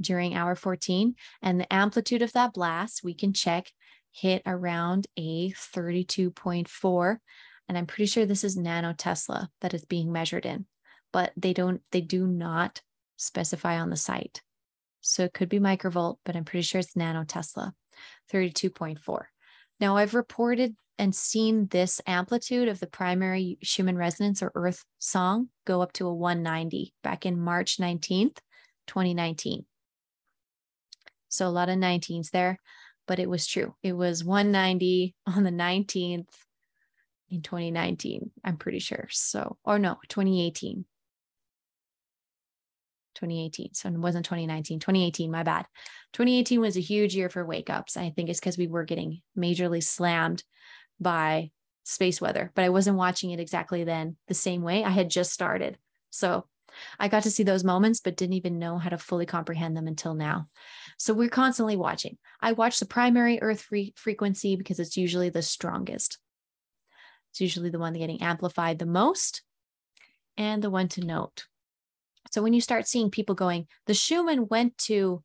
during hour 14. And the amplitude of that blast, we can check, hit around a 32.4. And I'm pretty sure this is nanotesla that is being measured in, but they don't, they do not specify on the site. So it could be microvolt, but I'm pretty sure it's nanotesla, 32.4. Now I've reported and seen this amplitude of the primary Schumann resonance or earth song go up to a 190 back in March 19th, 2019. So a lot of 19s there, but it was true. It was 190 on the 19th in 2019, I'm pretty sure. So, or no, 2018. 2018. So it wasn't 2019, 2018, my bad. 2018 was a huge year for wake ups. I think it's because we were getting majorly slammed by space weather, but I wasn't watching it exactly then the same way. I had just started. So I got to see those moments, but didn't even know how to fully comprehend them until now. So we're constantly watching. I watch the primary Earth free frequency because it's usually the strongest. It's usually the one getting amplified the most and the one to note. So when you start seeing people going, the Schumann went to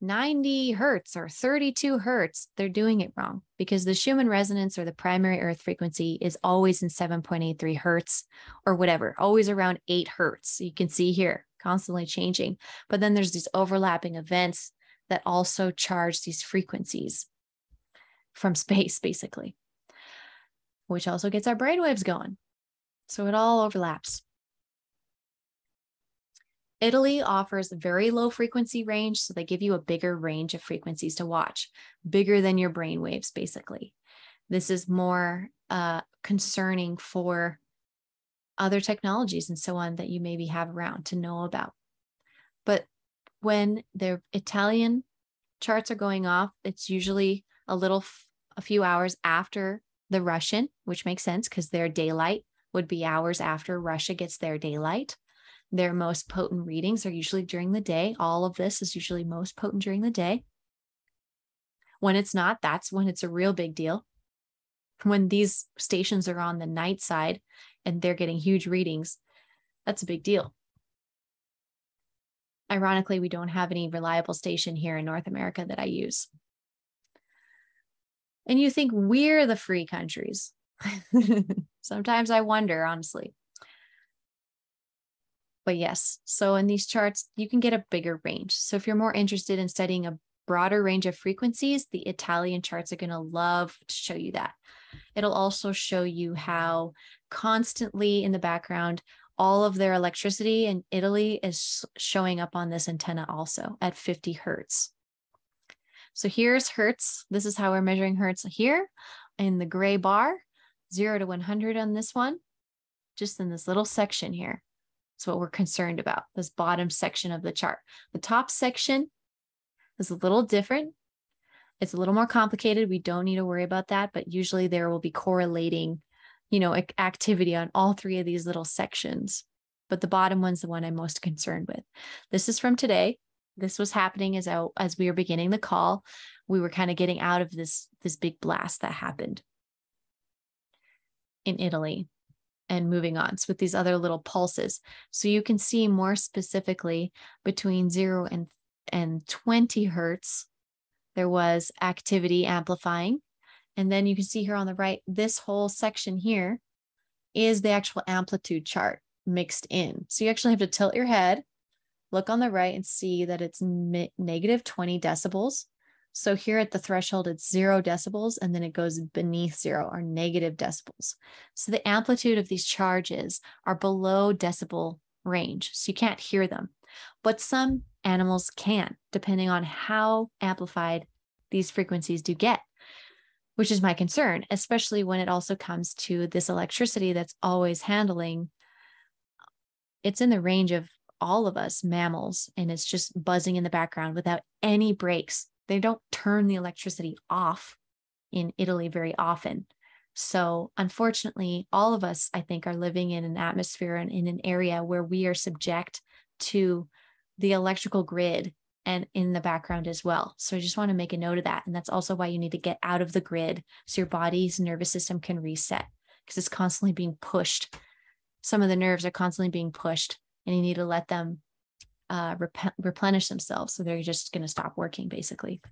90 hertz or 32 hertz, they're doing it wrong because the Schumann resonance or the primary earth frequency is always in 7.83 hertz or whatever, always around 8 hertz. You can see here, constantly changing. But then there's these overlapping events that also charge these frequencies from space, basically, which also gets our brainwaves going. So it all overlaps. Italy offers a very low frequency range, so they give you a bigger range of frequencies to watch, bigger than your brain waves, basically. This is more uh, concerning for other technologies and so on that you maybe have around to know about. But when the Italian charts are going off, it's usually a little, a few hours after the Russian, which makes sense because their daylight would be hours after Russia gets their daylight. Their most potent readings are usually during the day. All of this is usually most potent during the day. When it's not, that's when it's a real big deal. When these stations are on the night side and they're getting huge readings, that's a big deal. Ironically, we don't have any reliable station here in North America that I use. And you think we're the free countries. Sometimes I wonder, honestly. But yes, so in these charts, you can get a bigger range. So if you're more interested in studying a broader range of frequencies, the Italian charts are going to love to show you that. It'll also show you how constantly in the background, all of their electricity in Italy is showing up on this antenna also at 50 hertz. So here's hertz. This is how we're measuring hertz here in the gray bar, zero to 100 on this one, just in this little section here. That's what we're concerned about, this bottom section of the chart. The top section is a little different. It's a little more complicated. We don't need to worry about that, but usually there will be correlating, you know, activity on all three of these little sections. But the bottom one's the one I'm most concerned with. This is from today. This was happening as I, as we were beginning the call. We were kind of getting out of this this big blast that happened in Italy and moving on so with these other little pulses. So you can see more specifically between zero and, and 20 hertz, there was activity amplifying. And then you can see here on the right, this whole section here is the actual amplitude chart mixed in. So you actually have to tilt your head, look on the right and see that it's negative 20 decibels. So here at the threshold, it's zero decibels, and then it goes beneath zero or negative decibels. So the amplitude of these charges are below decibel range. So you can't hear them. But some animals can, depending on how amplified these frequencies do get, which is my concern, especially when it also comes to this electricity that's always handling. It's in the range of all of us mammals, and it's just buzzing in the background without any breaks they don't turn the electricity off in Italy very often. So, unfortunately, all of us, I think, are living in an atmosphere and in an area where we are subject to the electrical grid and in the background as well. So, I just want to make a note of that. And that's also why you need to get out of the grid so your body's nervous system can reset because it's constantly being pushed. Some of the nerves are constantly being pushed, and you need to let them uh, rep- replenish themselves. So they're just going to stop working basically.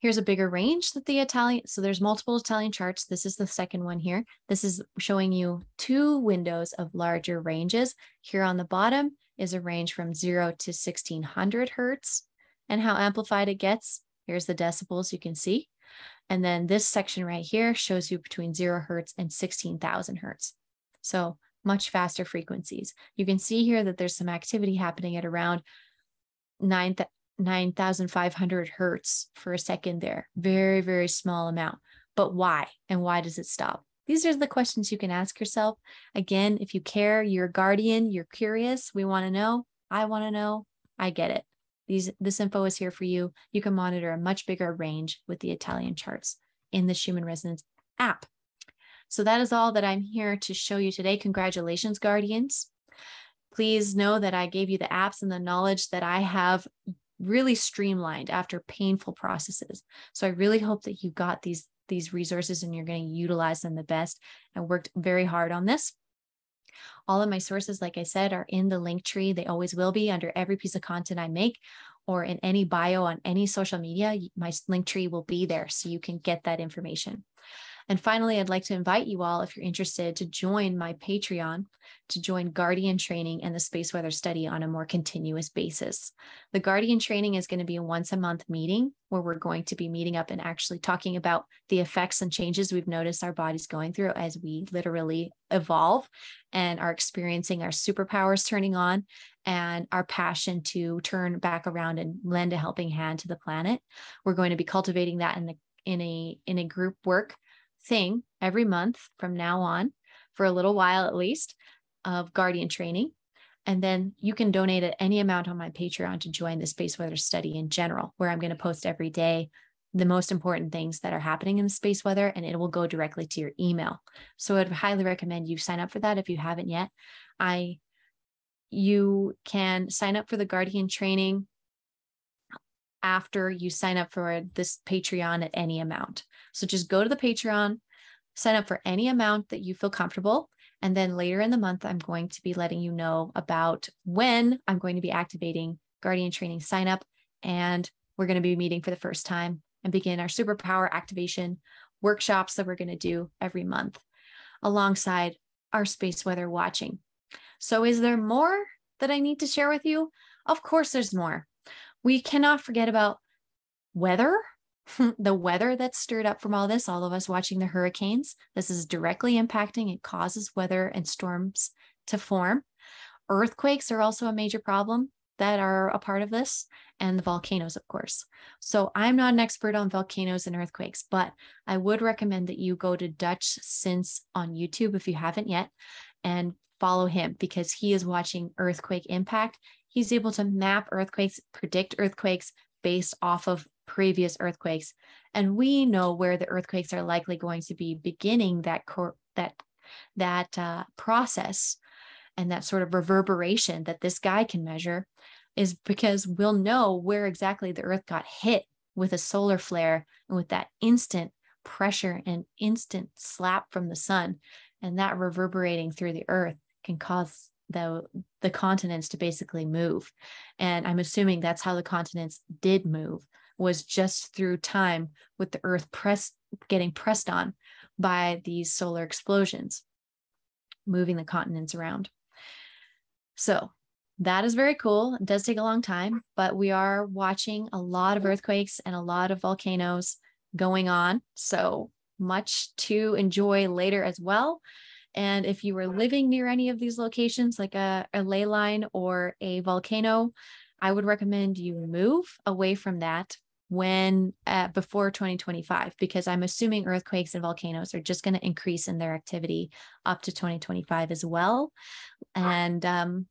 Here's a bigger range that the Italian, so there's multiple Italian charts. This is the second one here. This is showing you two windows of larger ranges. Here on the bottom is a range from zero to 1600 Hertz and how amplified it gets. Here's the decibels you can see. And then this section right here shows you between zero Hertz and 16,000 Hertz. So much faster frequencies. You can see here that there's some activity happening at around 9, 9,500 hertz for a second there. Very, very small amount. But why? And why does it stop? These are the questions you can ask yourself. Again, if you care, you're a guardian, you're curious, we want to know, I want to know, I get it. These, this info is here for you. You can monitor a much bigger range with the Italian charts in the Schumann Resonance app. So that is all that I'm here to show you today. Congratulations, Guardians. Please know that I gave you the apps and the knowledge that I have really streamlined after painful processes. So I really hope that you got these these resources and you're going to utilize them the best. I worked very hard on this. All of my sources, like I said, are in the Linktree. They always will be under every piece of content I make or in any bio on any social media. My Linktree will be there so you can get that information. And finally, I'd like to invite you all, if you're interested, to join my Patreon to join Guardian training and the space weather study on a more continuous basis. The Guardian training is going to be a once a month meeting where we're going to be meeting up and actually talking about the effects and changes we've noticed our bodies going through as we literally evolve and are experiencing our superpowers turning on and our passion to turn back around and lend a helping hand to the planet. We're going to be cultivating that in the in a in a group work thing every month from now on for a little while at least of guardian training. And then you can donate at any amount on my Patreon to join the space weather study in general, where I'm going to post every day the most important things that are happening in the space weather, and it will go directly to your email. So I'd highly recommend you sign up for that if you haven't yet. I you can sign up for the Guardian training after you sign up for this Patreon at any amount. So just go to the Patreon, sign up for any amount that you feel comfortable. And then later in the month, I'm going to be letting you know about when I'm going to be activating Guardian Training sign up. And we're going to be meeting for the first time and begin our superpower activation workshops that we're going to do every month alongside our space weather watching. So, is there more that I need to share with you? Of course, there's more. We cannot forget about weather, the weather that's stirred up from all this, all of us watching the hurricanes. This is directly impacting, it causes weather and storms to form. Earthquakes are also a major problem that are a part of this, and the volcanoes, of course. So, I'm not an expert on volcanoes and earthquakes, but I would recommend that you go to Dutchsinse on YouTube if you haven't yet and follow him because he is watching earthquake impact He's able to map earthquakes, predict earthquakes based off of previous earthquakes. And we know where the earthquakes are likely going to be beginning that cor- that that uh, process and that sort of reverberation that this guy can measure is because we'll know where exactly the earth got hit with a solar flare and with that instant pressure and instant slap from the sun and that reverberating through the earth can cause the the continents to basically move. And i'm assuming that's how the continents did move was just through time with the earth pressed getting pressed on by these solar explosions moving the continents around. So that is very cool. It does take a long time but we are watching a lot of earthquakes and a lot of volcanoes going on. So much to enjoy later as well and if you were living near any of these locations, like a, a ley line or a volcano, I would recommend you move away from that when uh, before 2025 because i'm assuming earthquakes and volcanoes are just going to increase in their activity up to 2025 as well. And um,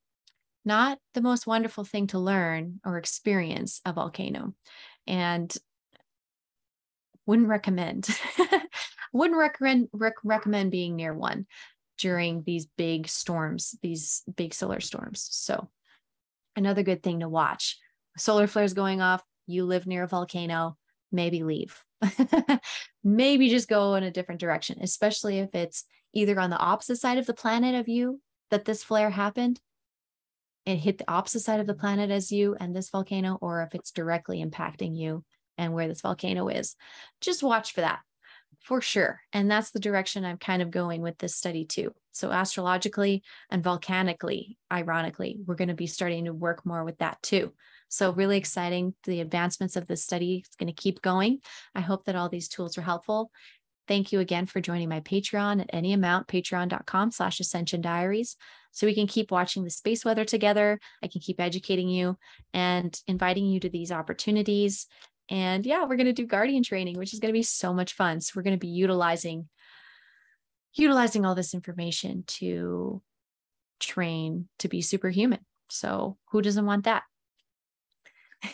not the most wonderful thing to learn or experience a volcano. And wouldn't recommend wouldn't recommend rec- recommend being near one during these big storms, these big solar storms. So, another good thing to watch solar flares going off, you live near a volcano, maybe leave. maybe just go in a different direction, especially if it's either on the opposite side of the planet of you that this flare happened. It hit the opposite side of the planet as you and this volcano, or if it's directly impacting you and where this volcano is. Just watch for that for sure. And that's the direction I'm kind of going with this study too. So, astrologically and volcanically, ironically, we're going to be starting to work more with that too. So, really exciting. The advancements of this study is going to keep going. I hope that all these tools are helpful. Thank you again for joining my Patreon at any amount, patreon.com slash ascension diaries. So we can keep watching the space weather together. I can keep educating you and inviting you to these opportunities and yeah, we're going to do guardian training, which is going to be so much fun. So we're going to be utilizing utilizing all this information to train to be superhuman. So who doesn't want that?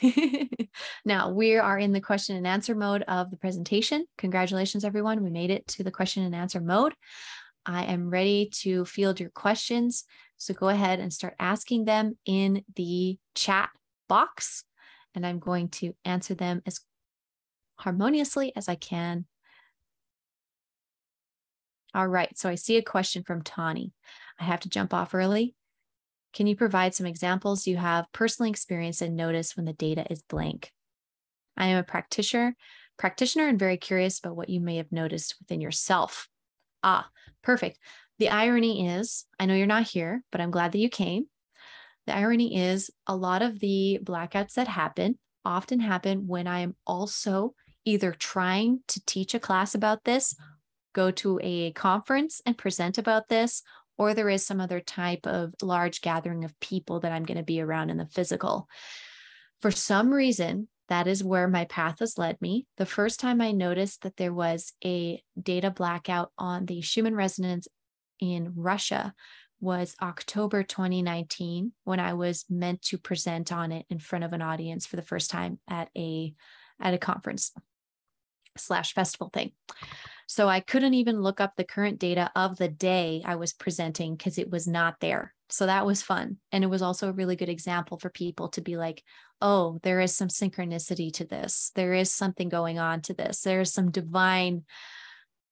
now we are in the question and answer mode of the presentation. Congratulations, everyone. We made it to the question and answer mode. I am ready to field your questions. So go ahead and start asking them in the chat box and I'm going to answer them as harmoniously as I can. All right, so I see a question from Tawny. I have to jump off early. Can you provide some examples you have personally experienced and noticed when the data is blank? I am a practitioner, practitioner and very curious about what you may have noticed within yourself. Ah, perfect. The irony is, I know you're not here, but I'm glad that you came. The irony is, a lot of the blackouts that happen often happen when I am also either trying to teach a class about this, go to a conference and present about this, or there is some other type of large gathering of people that I'm going to be around in the physical. For some reason, that is where my path has led me. The first time I noticed that there was a data blackout on the Schumann resonance in Russia was October 2019 when I was meant to present on it in front of an audience for the first time at a at a conference slash festival thing. So I couldn't even look up the current data of the day I was presenting because it was not there. So that was fun. And it was also a really good example for people to be like, oh, there is some synchronicity to this. There is something going on to this. There is some divine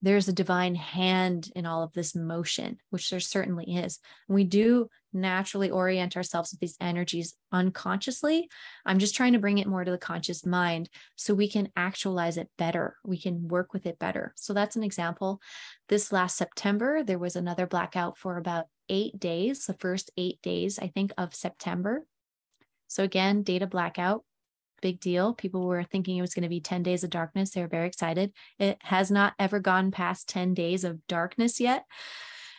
there's a divine hand in all of this motion, which there certainly is. We do naturally orient ourselves with these energies unconsciously. I'm just trying to bring it more to the conscious mind so we can actualize it better. We can work with it better. So that's an example. This last September, there was another blackout for about eight days, the first eight days, I think, of September. So again, data blackout big deal. People were thinking it was going to be 10 days of darkness. They were very excited. It has not ever gone past 10 days of darkness yet.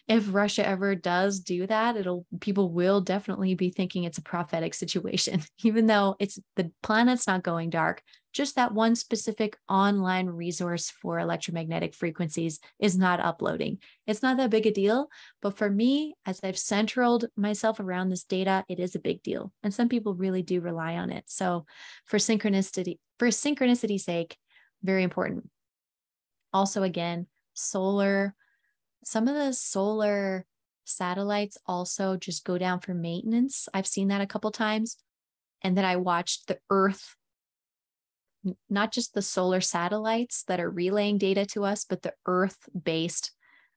If Russia ever does do that, it'll people will definitely be thinking it's a prophetic situation, even though it's the planet's not going dark. Just that one specific online resource for electromagnetic frequencies is not uploading. It's not that big a deal. But for me, as I've centraled myself around this data, it is a big deal. And some people really do rely on it. So for synchronicity, for synchronicity's sake, very important. Also, again, solar, some of the solar satellites also just go down for maintenance. I've seen that a couple times. And then I watched the Earth not just the solar satellites that are relaying data to us, but the Earth based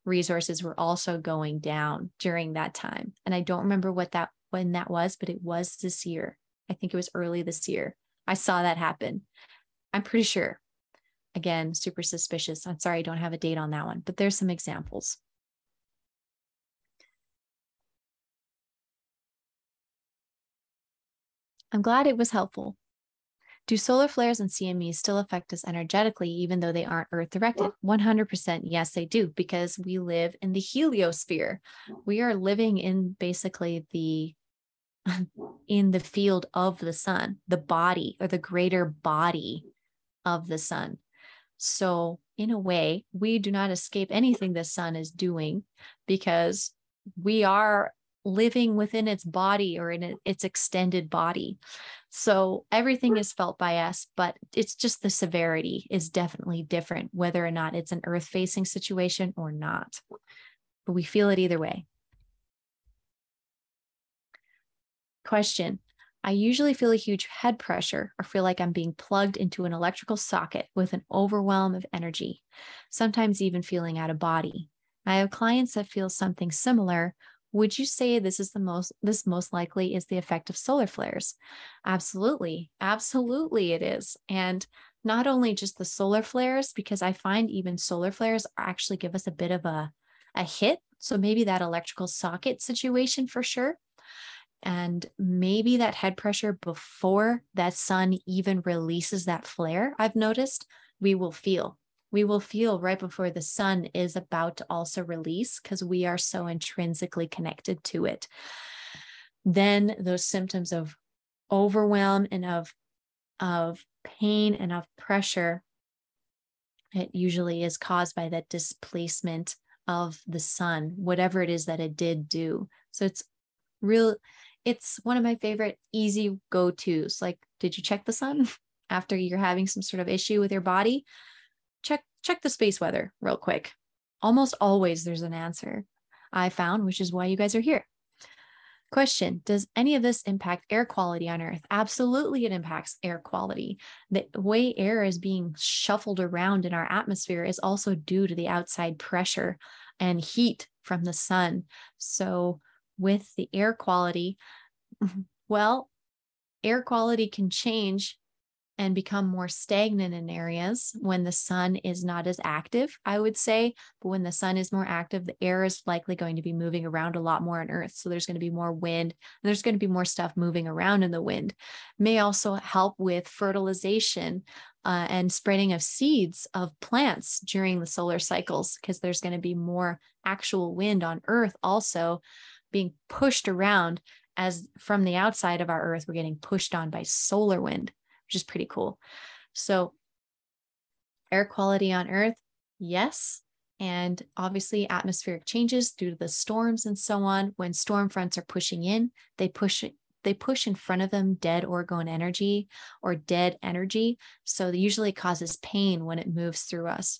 resources were also going down during that time. And I don't remember what that when that was, but it was this year. I think it was early this year. I saw that happen. I'm pretty sure. Again, super suspicious. I'm sorry I don't have a date on that one, but there's some examples. I'm glad it was helpful. Do solar flares and CMEs still affect us energetically, even though they aren't Earth directed? 100% yes, they do, because we live in the heliosphere. We are living in basically the in the field of the sun, the body or the greater body of the sun. So, in a way, we do not escape anything the sun is doing because we are living within its body or in its extended body. So everything is felt by us, but it's just the severity is definitely different, whether or not it's an earth facing situation or not. But we feel it either way. Question I usually feel a huge head pressure or feel like I'm being plugged into an electrical socket with an overwhelm of energy, sometimes even feeling out of body. I have clients that feel something similar would you say this is the most this most likely is the effect of solar flares? Absolutely absolutely it is. And not only just the solar flares because i find even solar flares actually give us a bit of a a hit. So maybe that electrical socket situation for sure. And maybe that head pressure before that sun even releases that flare i've noticed we will feel we will feel right before the sun is about to also release because we are so intrinsically connected to it. Then those symptoms of overwhelm and of, of pain and of pressure, it usually is caused by that displacement of the sun, whatever it is that it did do. So it's real, it's one of my favorite easy go tos. Like, did you check the sun after you're having some sort of issue with your body? Check check the space weather real quick. Almost always there's an answer I found, which is why you guys are here. Question Does any of this impact air quality on Earth? Absolutely, it impacts air quality. The way air is being shuffled around in our atmosphere is also due to the outside pressure and heat from the sun. So, with the air quality, well, air quality can change and become more stagnant in areas when the sun is not as active, I would say. But when the sun is more active, the air is likely going to be moving around a lot more on Earth. So there's going to be more wind and there's going to be more stuff moving around in the wind. May also help with fertilization uh, and spreading of seeds of plants during the solar cycles because there's going to be more actual wind on Earth also being pushed around as from the outside of our Earth, we're getting pushed on by solar wind which is pretty cool. So, air quality on Earth, yes. And obviously, atmospheric changes due to the storms and so on. When storm fronts are pushing in, they push they push in front of them dead orgone energy or dead energy. So it usually causes pain when it moves through us.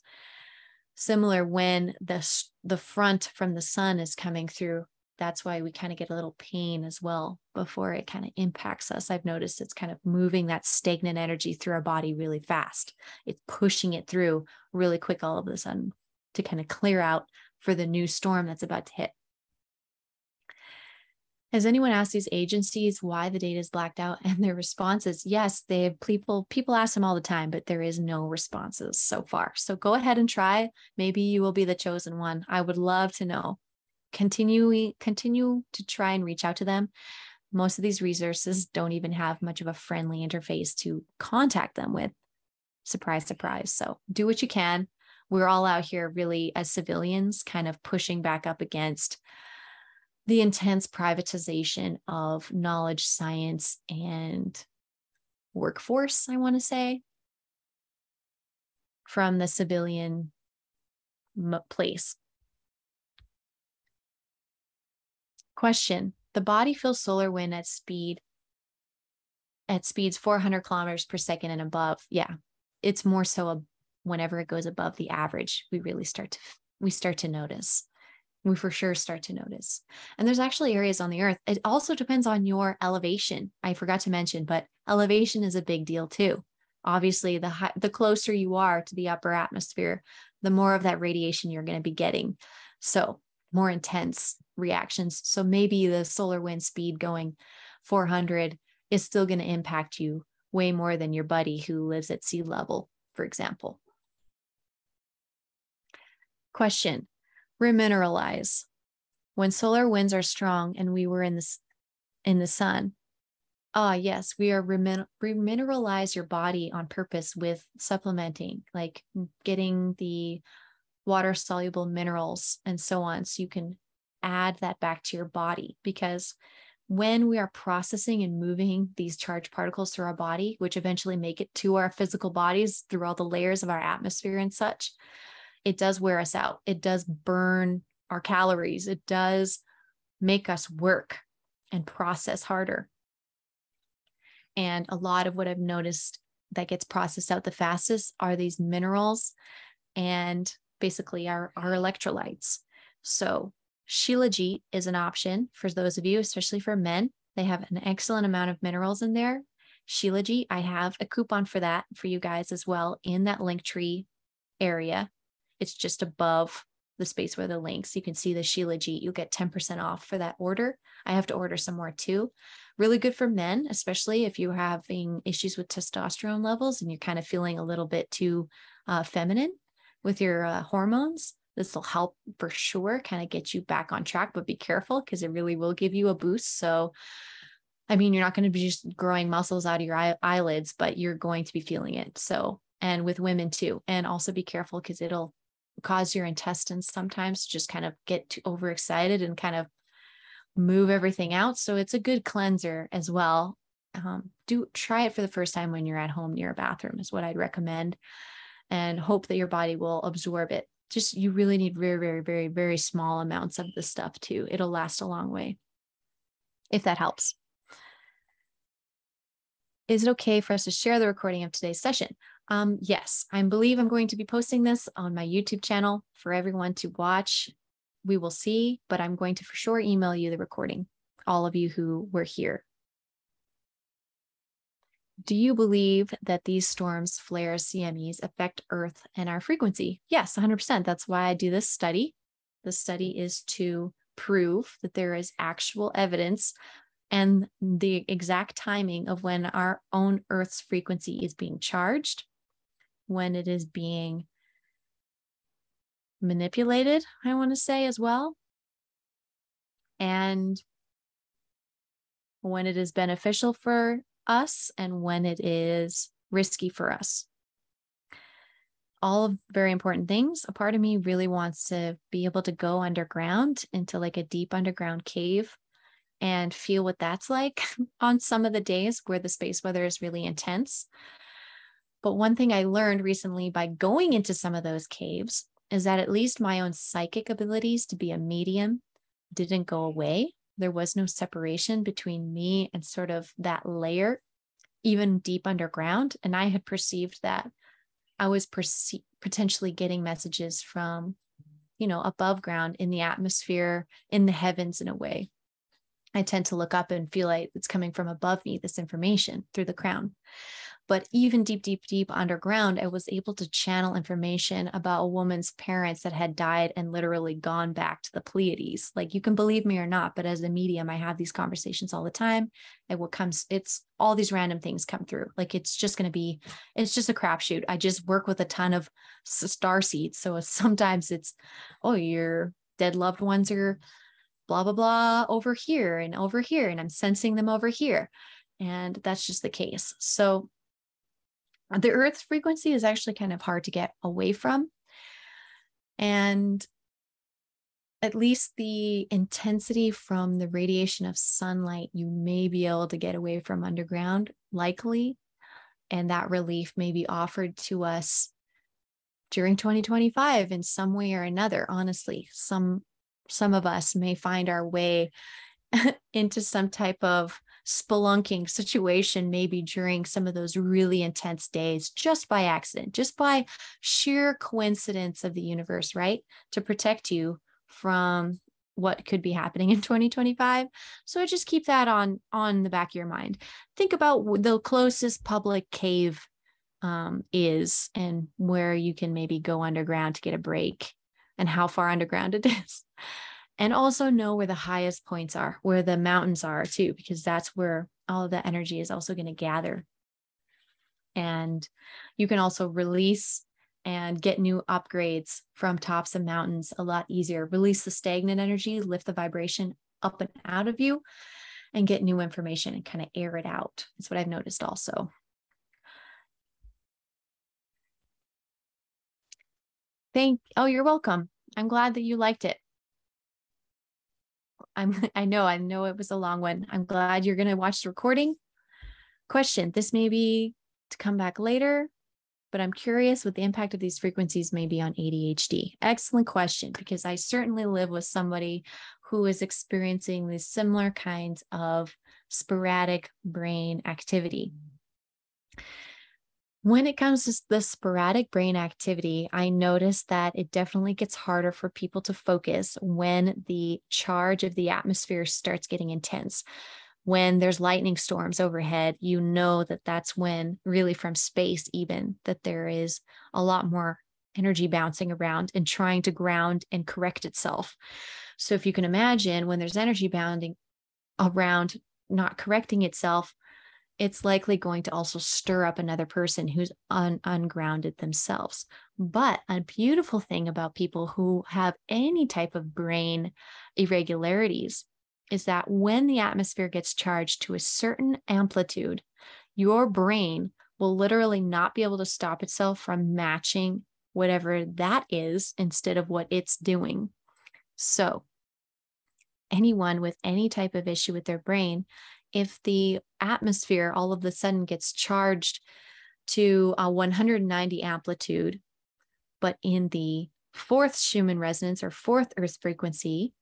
Similar when the the front from the sun is coming through that's why we kind of get a little pain as well before it kind of impacts us. I've noticed it's kind of moving that stagnant energy through our body really fast. It's pushing it through really quick all of a sudden to kind of clear out for the new storm that's about to hit. Has anyone asked these agencies why the data is blacked out? And their responses, yes, they have people people ask them all the time, but there is no responses so far. So go ahead and try. Maybe you will be the chosen one. I would love to know continue continue to try and reach out to them. Most of these resources don't even have much of a friendly interface to contact them with. Surprise surprise. So do what you can. We're all out here really as civilians kind of pushing back up against the intense privatization of knowledge science and workforce i want to say from the civilian place. Question The body feels solar wind at speed at speeds 400 kilometers per second and above. Yeah, it's more so a, whenever it goes above the average, we really start to we start to notice. We for sure start to notice. And there's actually areas on the earth. It also depends on your elevation. I forgot to mention, but elevation is a big deal too. Obviously, the high, the closer you are to the upper atmosphere, the more of that radiation you're going to be getting. So, more intense reactions. So, maybe the solar wind speed going 400 is still going to impact you way more than your buddy who lives at sea level, for example. Question Remineralize. When solar winds are strong and we were in the, in the sun, ah, yes, we are remin- remineralize your body on purpose with supplementing, like getting the water soluble minerals and so on. So you can add that back to your body because when we are processing and moving these charged particles through our body, which eventually make it to our physical bodies through all the layers of our atmosphere and such, it does wear us out. It does burn our calories. It does make us work and process harder. And a lot of what I've noticed that gets processed out the fastest are these minerals and basically our, our electrolytes. So Shilajit is an option for those of you, especially for men. They have an excellent amount of minerals in there. Shilajit, I have a coupon for that for you guys as well in that Linktree area. It's just above the space where the links. You can see the Shilajit. You'll get 10% off for that order. I have to order some more too. Really good for men, especially if you're having issues with testosterone levels and you're kind of feeling a little bit too uh, feminine with your uh, hormones. This will help for sure, kind of get you back on track, but be careful because it really will give you a boost. So, I mean, you're not going to be just growing muscles out of your eye- eyelids, but you're going to be feeling it. So, and with women too. And also be careful because it'll cause your intestines sometimes to just kind of get too overexcited and kind of move everything out. So, it's a good cleanser as well. Um, do try it for the first time when you're at home near a bathroom, is what I'd recommend, and hope that your body will absorb it just you really need very, very, very, very small amounts of the stuff too. It'll last a long way if that helps. Is it okay for us to share the recording of today's session? Um, yes, I believe I'm going to be posting this on my YouTube channel for everyone to watch. We will see, but I'm going to for sure email you the recording, all of you who were here do you believe that these storms, flares, CMEs affect Earth and our frequency? Yes, 100%. That's why I do this study. The study is to prove that there is actual evidence and the exact timing of when our own Earth's frequency is being charged, when it is being manipulated, I want to say as well, and when it is beneficial for us and when it is risky for us. All of very important things. A part of me really wants to be able to go underground into like a deep underground cave and feel what that's like on some of the days where the space weather is really intense. But one thing I learned recently by going into some of those caves is that at least my own psychic abilities to be a medium didn't go away there was no separation between me and sort of that layer, even deep underground. And I had perceived that I was perce- potentially getting messages from, you know, above ground in the atmosphere, in the heavens in a way. I tend to look up and feel like it's coming from above me, this information through the crown. But even deep, deep, deep underground, I was able to channel information about a woman's parents that had died and literally gone back to the Pleiades. Like you can believe me or not, but as a medium, I have these conversations all the time. And what comes, it's all these random things come through. Like it's just going to be, it's just a crapshoot. I just work with a ton of star seeds. So sometimes it's, oh, your dead loved ones are blah, blah, blah over here and over here. And I'm sensing them over here. And that's just the case. So the Earth's frequency is actually kind of hard to get away from. And at least the intensity from the radiation of sunlight, you may be able to get away from underground, likely. And that relief may be offered to us during 2025 in some way or another honestly some some of us may find our way into some type of spelunking situation maybe during some of those really intense days just by accident just by sheer coincidence of the universe right to protect you from what could be happening in 2025 so just keep that on on the back of your mind. Think about the closest public cave um, is and where you can maybe go underground to get a break and how far underground it is and also know where the highest points are where the mountains are too because that's where all of the energy is also going to gather and you can also release and get new upgrades from tops of mountains a lot easier. Release the stagnant energy, lift the vibration up and out of you, and get new information and kind of air it out. That's what I've noticed also. Thank oh, you're welcome. I'm glad that you liked it. I'm I know, I know it was a long one. I'm glad you're gonna watch the recording. Question. This may be to come back later but I'm curious what the impact of these frequencies may be on ADHD. Excellent question, because I certainly live with somebody who is experiencing these similar kinds of sporadic brain activity. When it comes to the sporadic brain activity, I notice that it definitely gets harder for people to focus when the charge of the atmosphere starts getting intense when there's lightning storms overhead, you know that that's when, really from space, even that there is a lot more energy bouncing around and trying to ground and correct itself. So, if you can imagine when there's energy bounding around not correcting itself, it's likely going to also stir up another person who's un- ungrounded themselves. But a beautiful thing about people who have any type of brain irregularities is that when the atmosphere gets charged to a certain amplitude, your brain will literally not be able to stop itself from matching whatever that is instead of what it's doing. So, anyone with any type of issue with their brain, if the atmosphere all of a sudden gets charged to a 190 amplitude, but in the fourth Schumann resonance or fourth Earth frequency,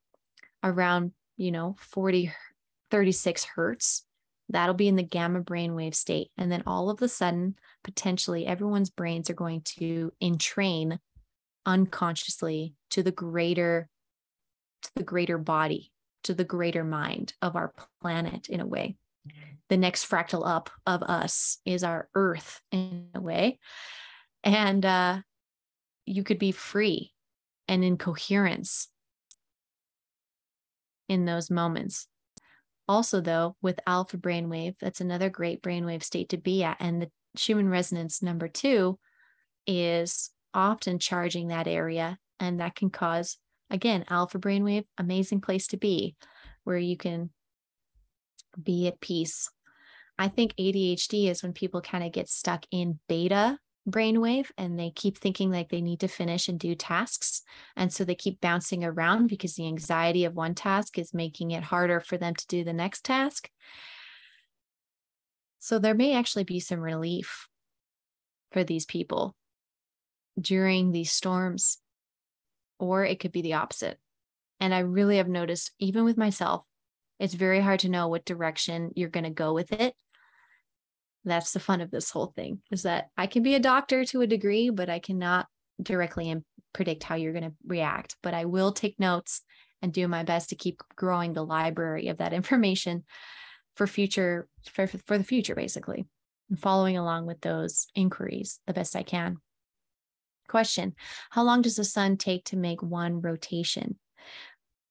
around you know, 40, 36 hertz. That'll be in the gamma brainwave state. And then all of a sudden, potentially everyone's brains are going to entrain unconsciously to the greater, to the greater body, to the greater mind of our planet in a way. The next fractal up of us is our earth in a way. And uh, you could be free and in coherence in those moments. Also, though, with alpha brainwave, that's another great brainwave state to be at. And the Schumann resonance number two is often charging that area. And that can cause, again, alpha brainwave, amazing place to be where you can be at peace. I think ADHD is when people kind of get stuck in beta brainwave and they keep thinking like they need to finish and do tasks. And so they keep bouncing around because the anxiety of one task is making it harder for them to do the next task. So there may actually be some relief for these people during these storms, or it could be the opposite. And I really have noticed, even with myself, it's very hard to know what direction you're going to go with it that's the fun of this whole thing is that I can be a doctor to a degree, but I cannot directly predict how you're going to react. But I will take notes and do my best to keep growing the library of that information for future for, for the future basically and following along with those inquiries the best I can. Question How long does the sun take to make one rotation?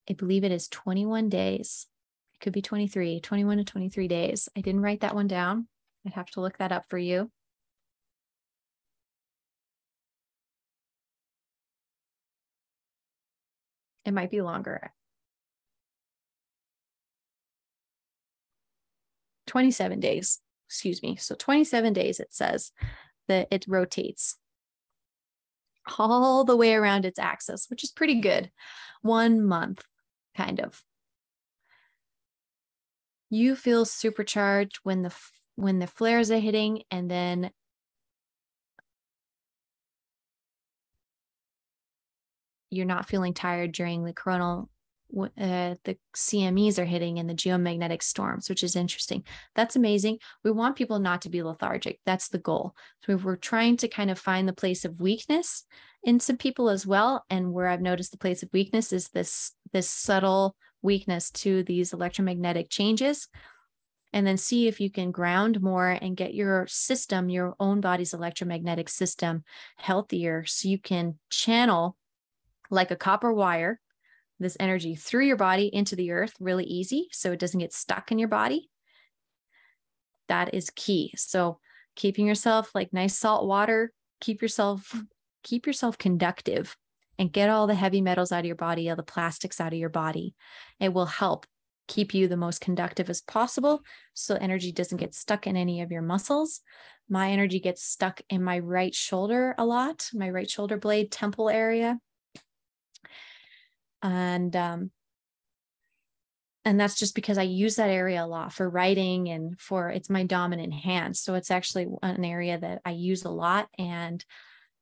I believe it is 21 days. It could be 23, 21 to 23 days. I didn't write that one down. I'd have to look that up for you. It might be longer. 27 days, excuse me. So 27 days it says that it rotates all the way around its axis, which is pretty good. One month, kind of. You feel supercharged when the when the flares are hitting and then you're not feeling tired during the coronal uh, the CMEs are hitting in the geomagnetic storms, which is interesting. That's amazing. We want people not to be lethargic. That's the goal. So we're trying to kind of find the place of weakness in some people as well. And where I've noticed the place of weakness is this this subtle weakness to these electromagnetic changes. And then see if you can ground more and get your system, your own body's electromagnetic system healthier so you can channel like a copper wire this energy through your body into the earth really easy so it doesn't get stuck in your body. That is key. So keeping yourself like nice salt water, keep yourself keep yourself conductive and get all the heavy metals out of your body, all the plastics out of your body. It will help keep you the most conductive as possible so energy doesn't get stuck in any of your muscles. My energy gets stuck in my right shoulder a lot, my right shoulder blade temple area and um, and that's just because I use that area a lot for writing and for it's my dominant hand. So it's actually an area that I use a lot. And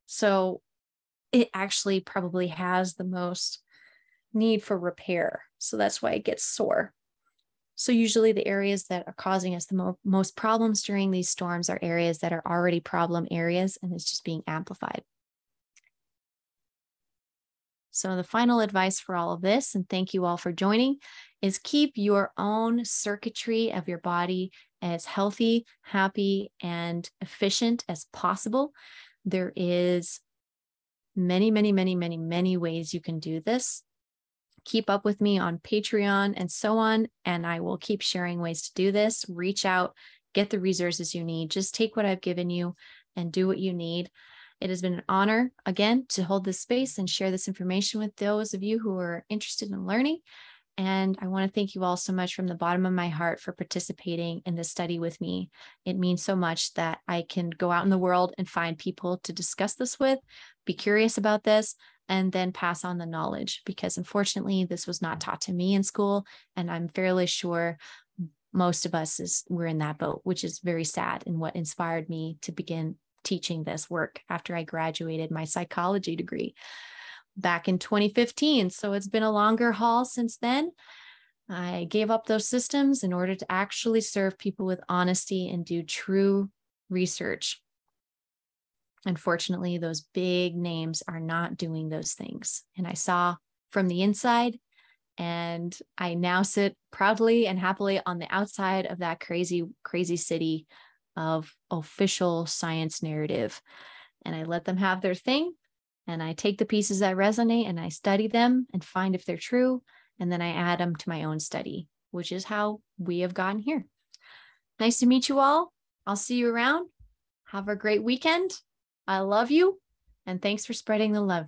so it actually probably has the most need for repair. So that's why it gets sore. So usually the areas that are causing us the mo- most problems during these storms are areas that are already problem areas and it's just being amplified. So, the final advice for all of this, and thank you all for joining, is keep your own circuitry of your body as healthy, happy, and efficient as possible. There is many, many, many, many, many ways you can do this. Keep up with me on Patreon and so on, and I will keep sharing ways to do this. Reach out, get the resources you need. Just take what I've given you and do what you need. It has been an honor again to hold this space and share this information with those of you who are interested in learning. And I want to thank you all so much from the bottom of my heart for participating in this study with me. It means so much that I can go out in the world and find people to discuss this with, be curious about this, and then pass on the knowledge. Because unfortunately, this was not taught to me in school. And I'm fairly sure most of us is we're in that boat, which is very sad and what inspired me to begin teaching this work after I graduated my psychology degree back in 2015. So it's been a longer haul since then. I gave up those systems in order to actually serve people with honesty and do true research. Unfortunately, those big names are not doing those things. And I saw from the inside, and I now sit proudly and happily on the outside of that crazy, crazy city of official science narrative. And I let them have their thing. And I take the pieces that resonate and I study them and find if they're true. And then I add them to my own study, which is how we have gotten here. Nice to meet you all. I'll see you around. Have a great weekend. I love you. And thanks for spreading the love.